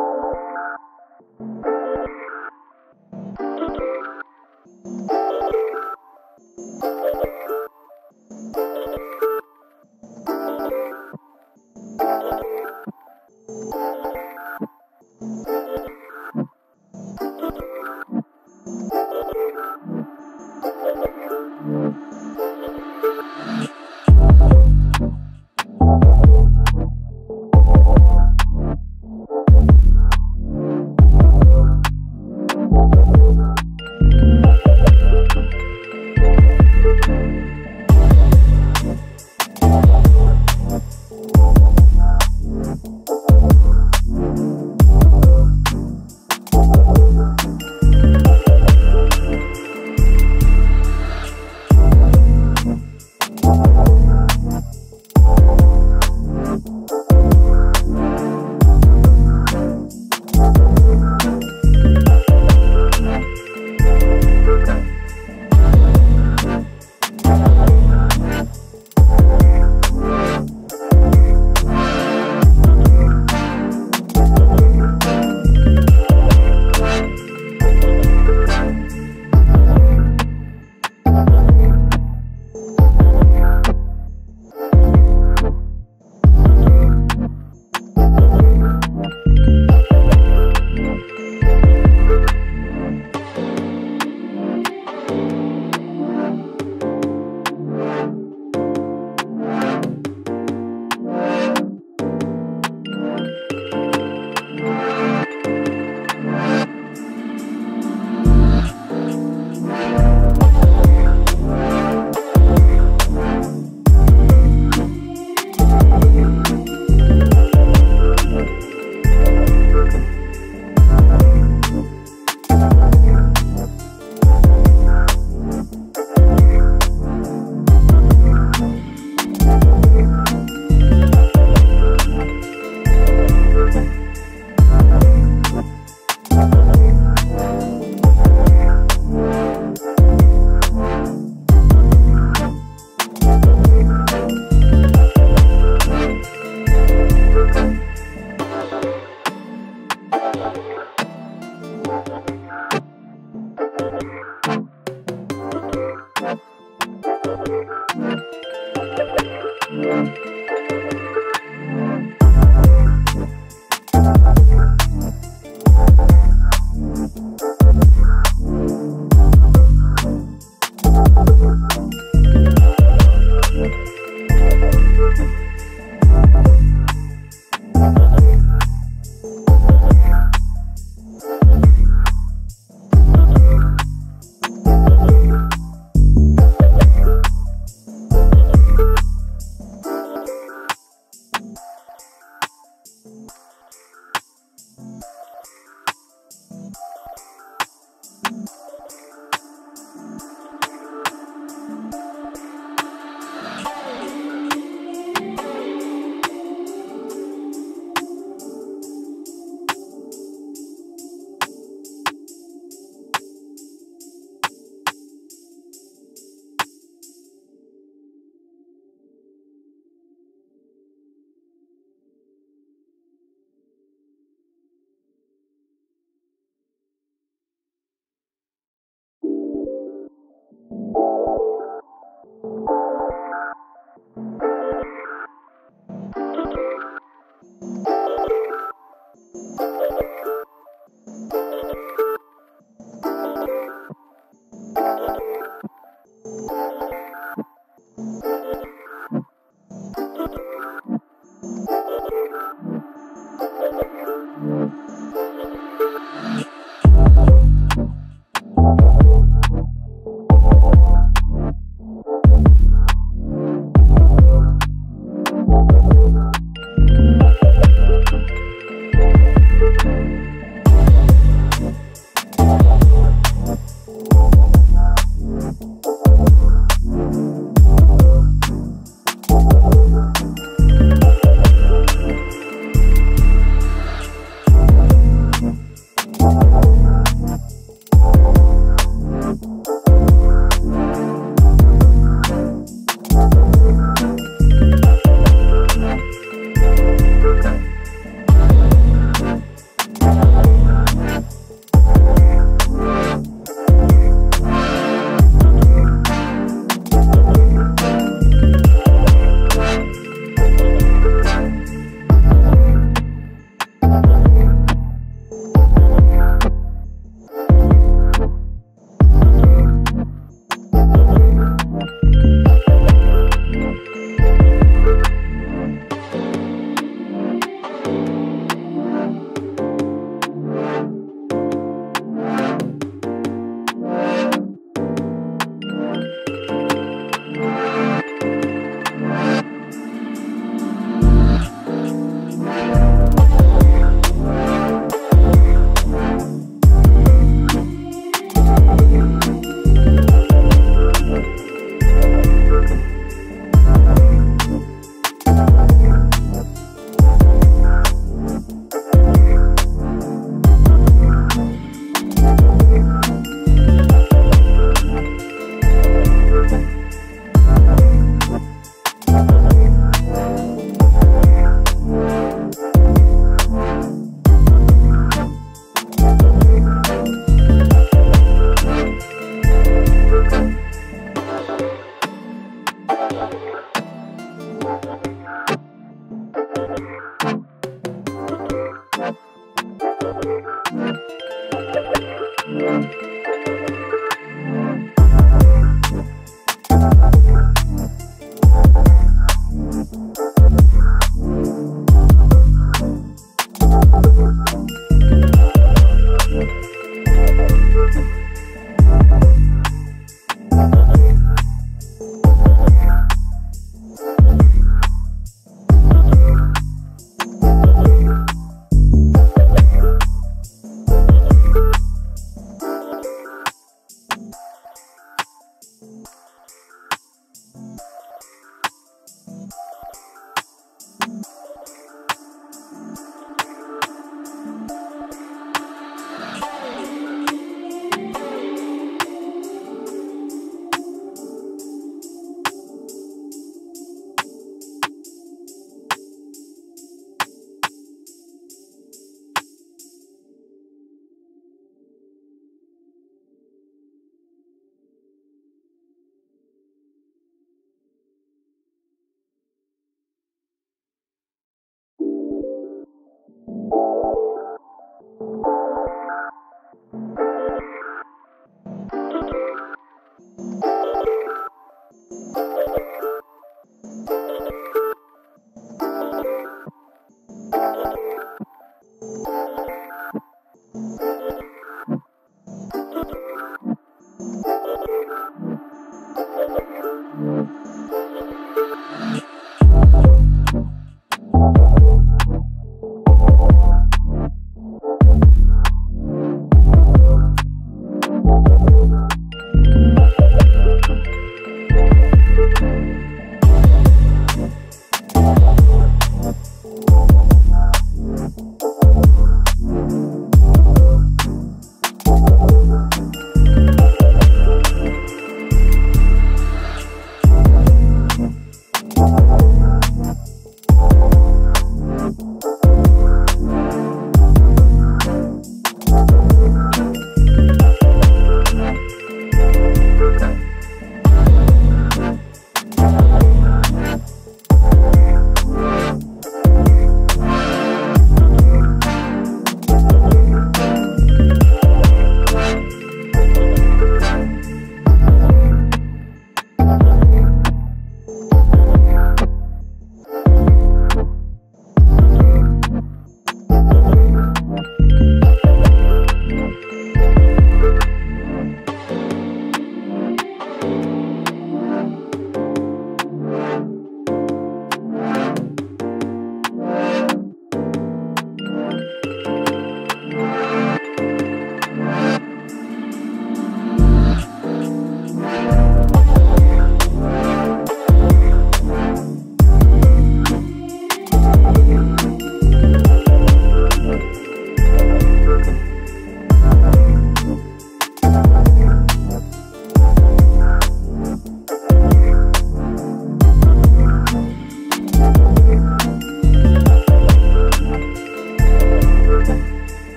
you.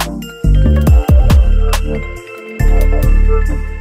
Thank you.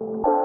Thank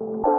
you.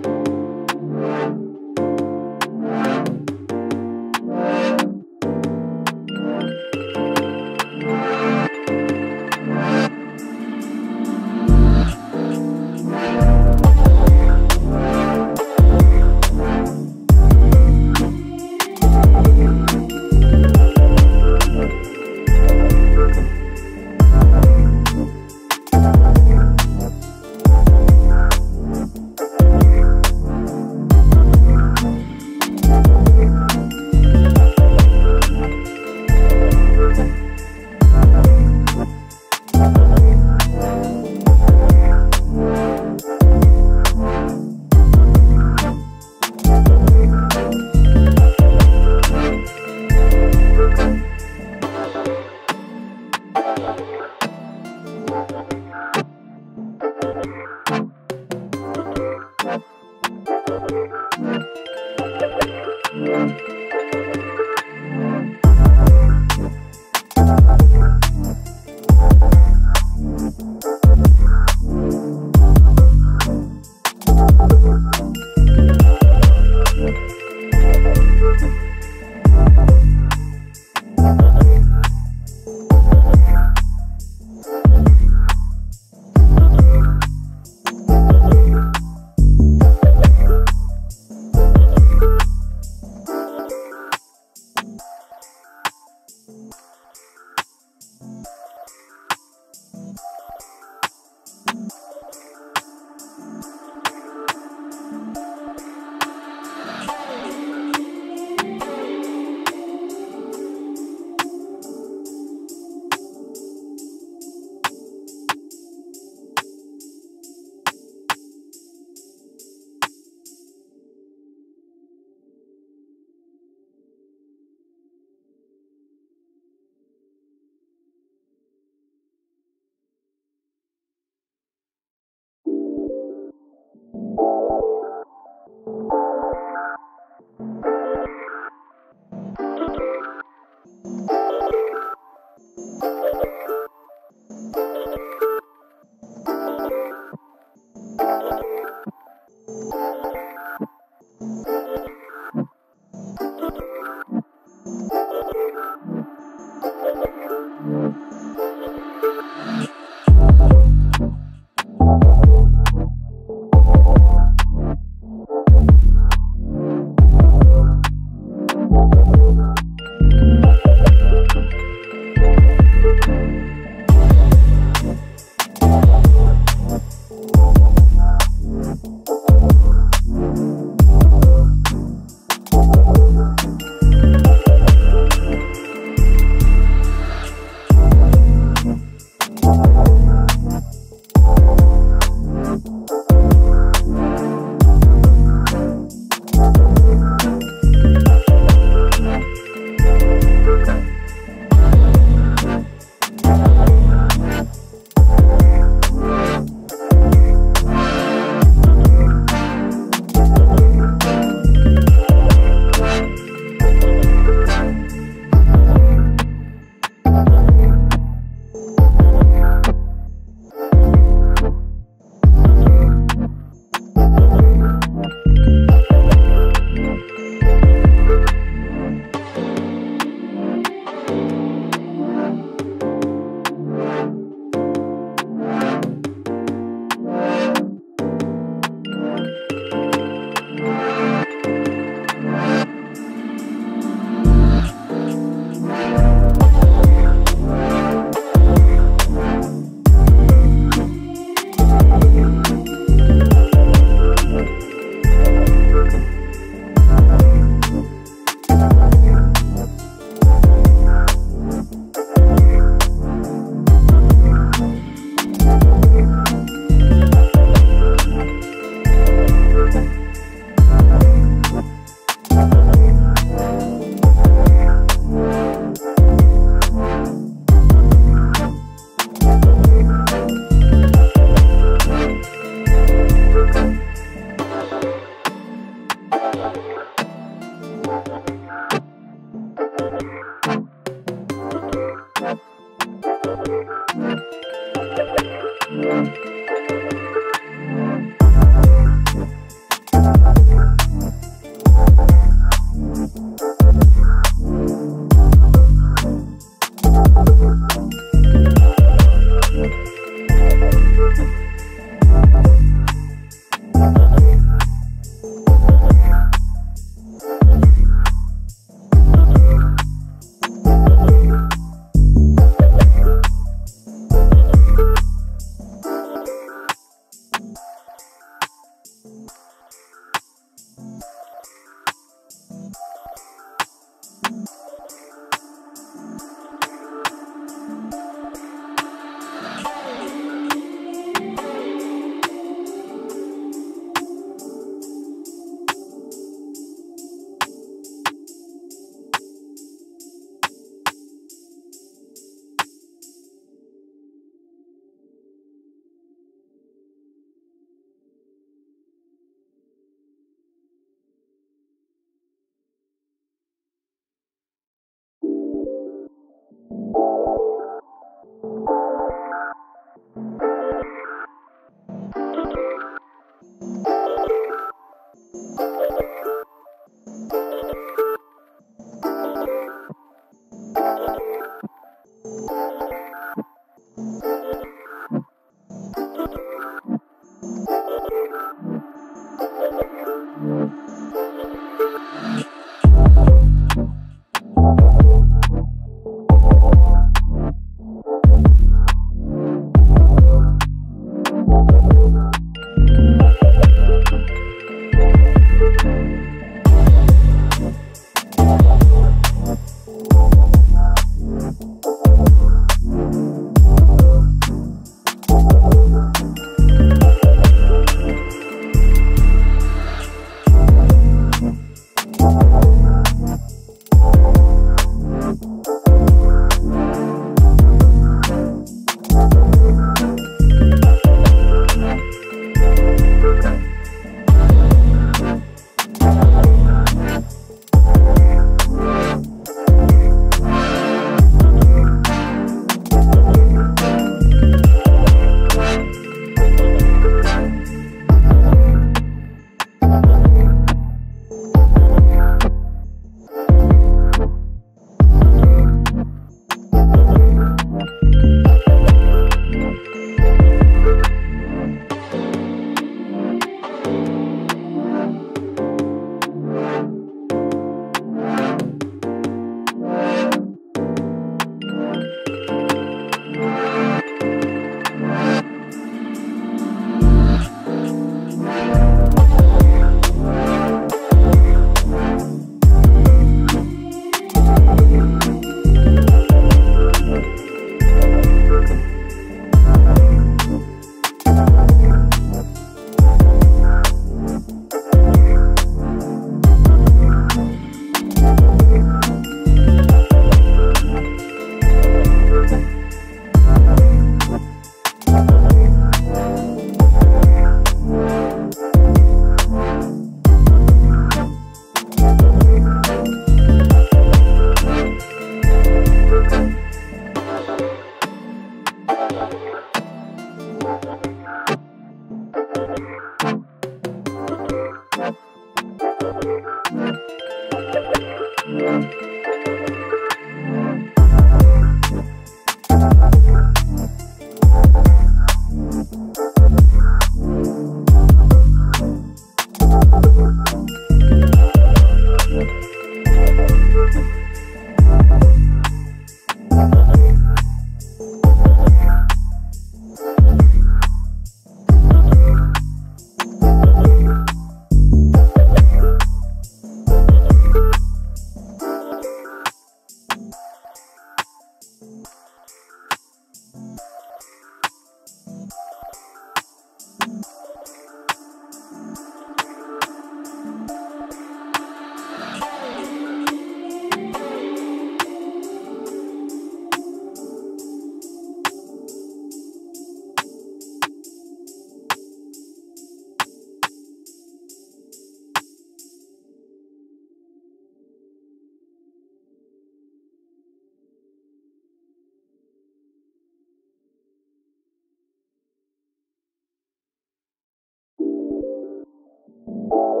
Bye.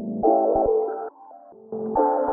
Thank you.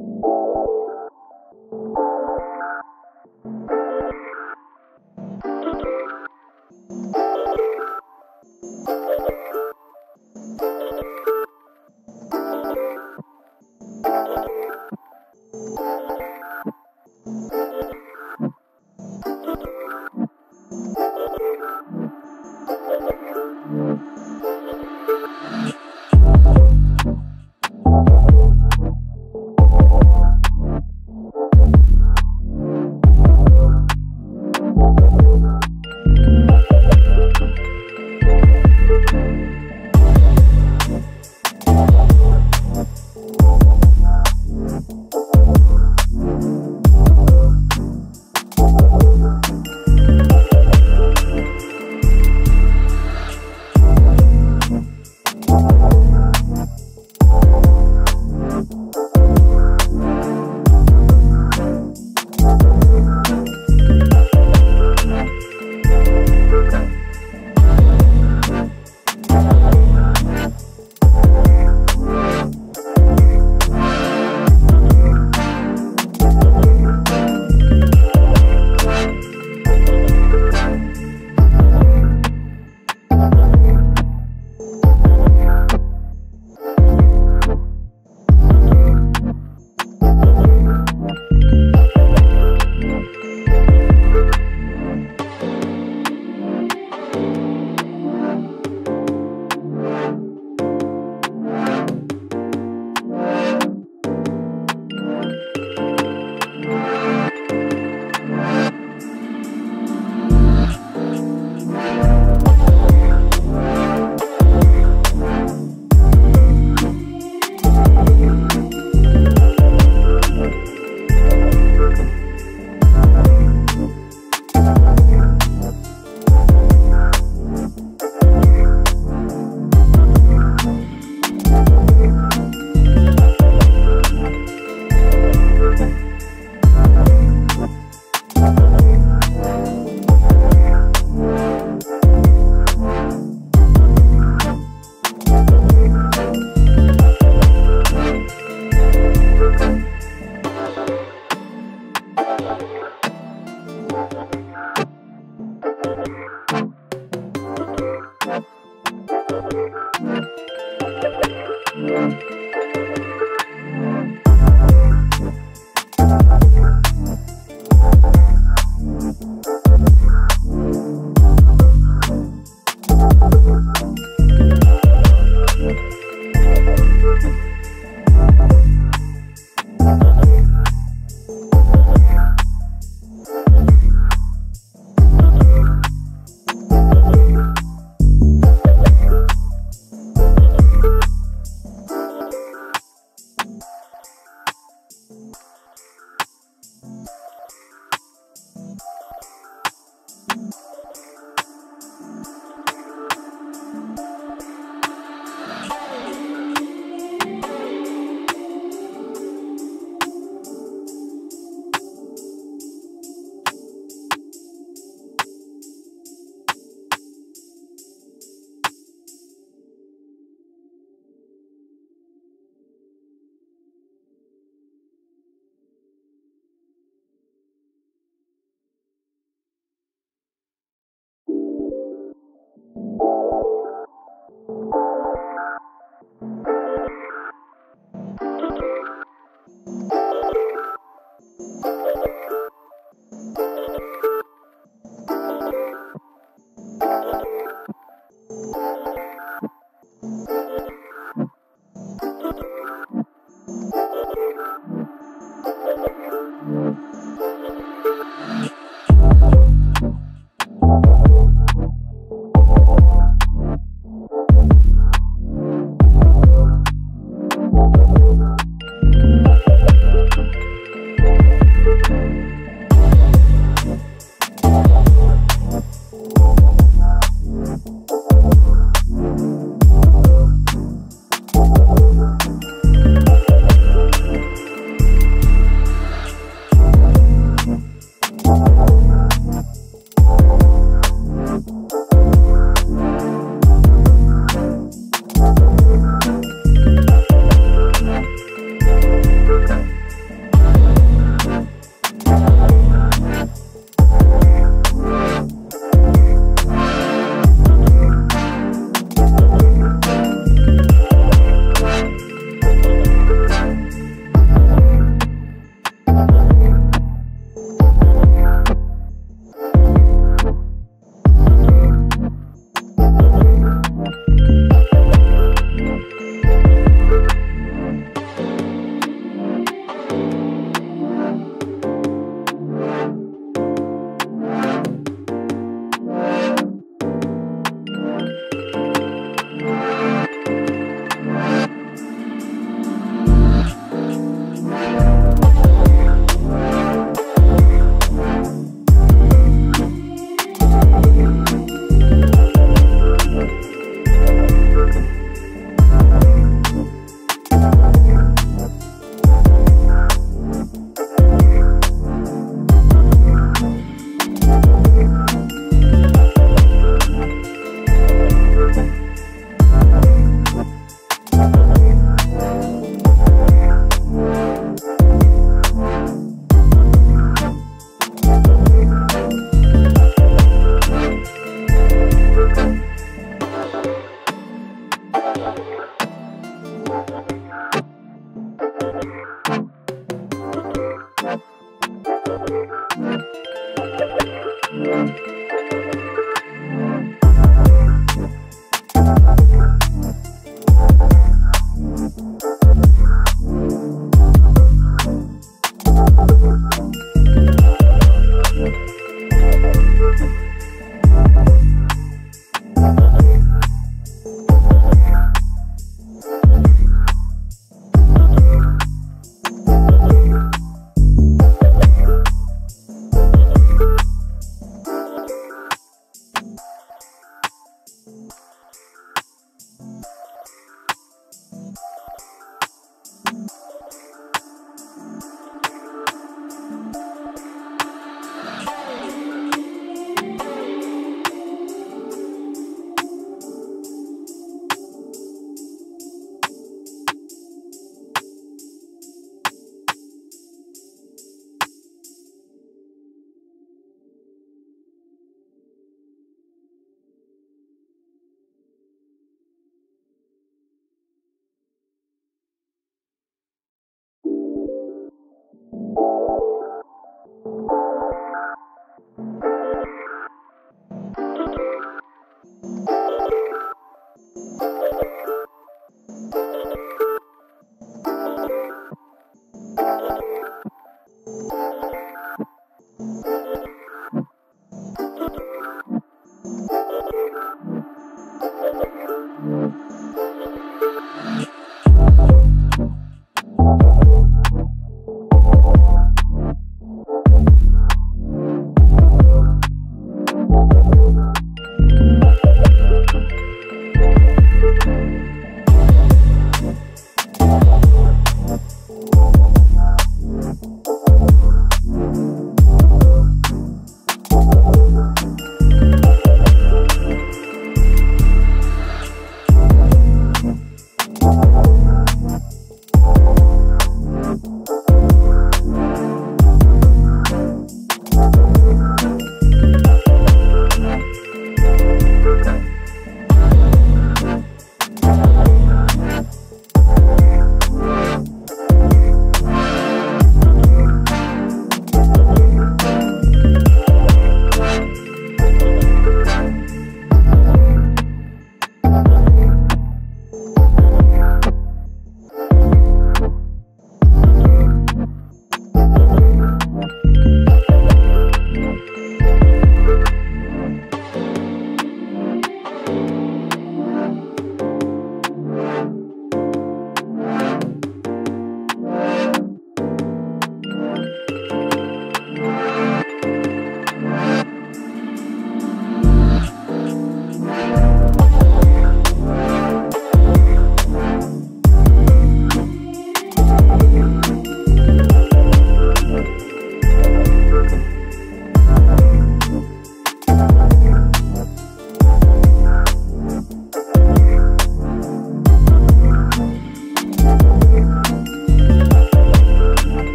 Thank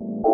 Thank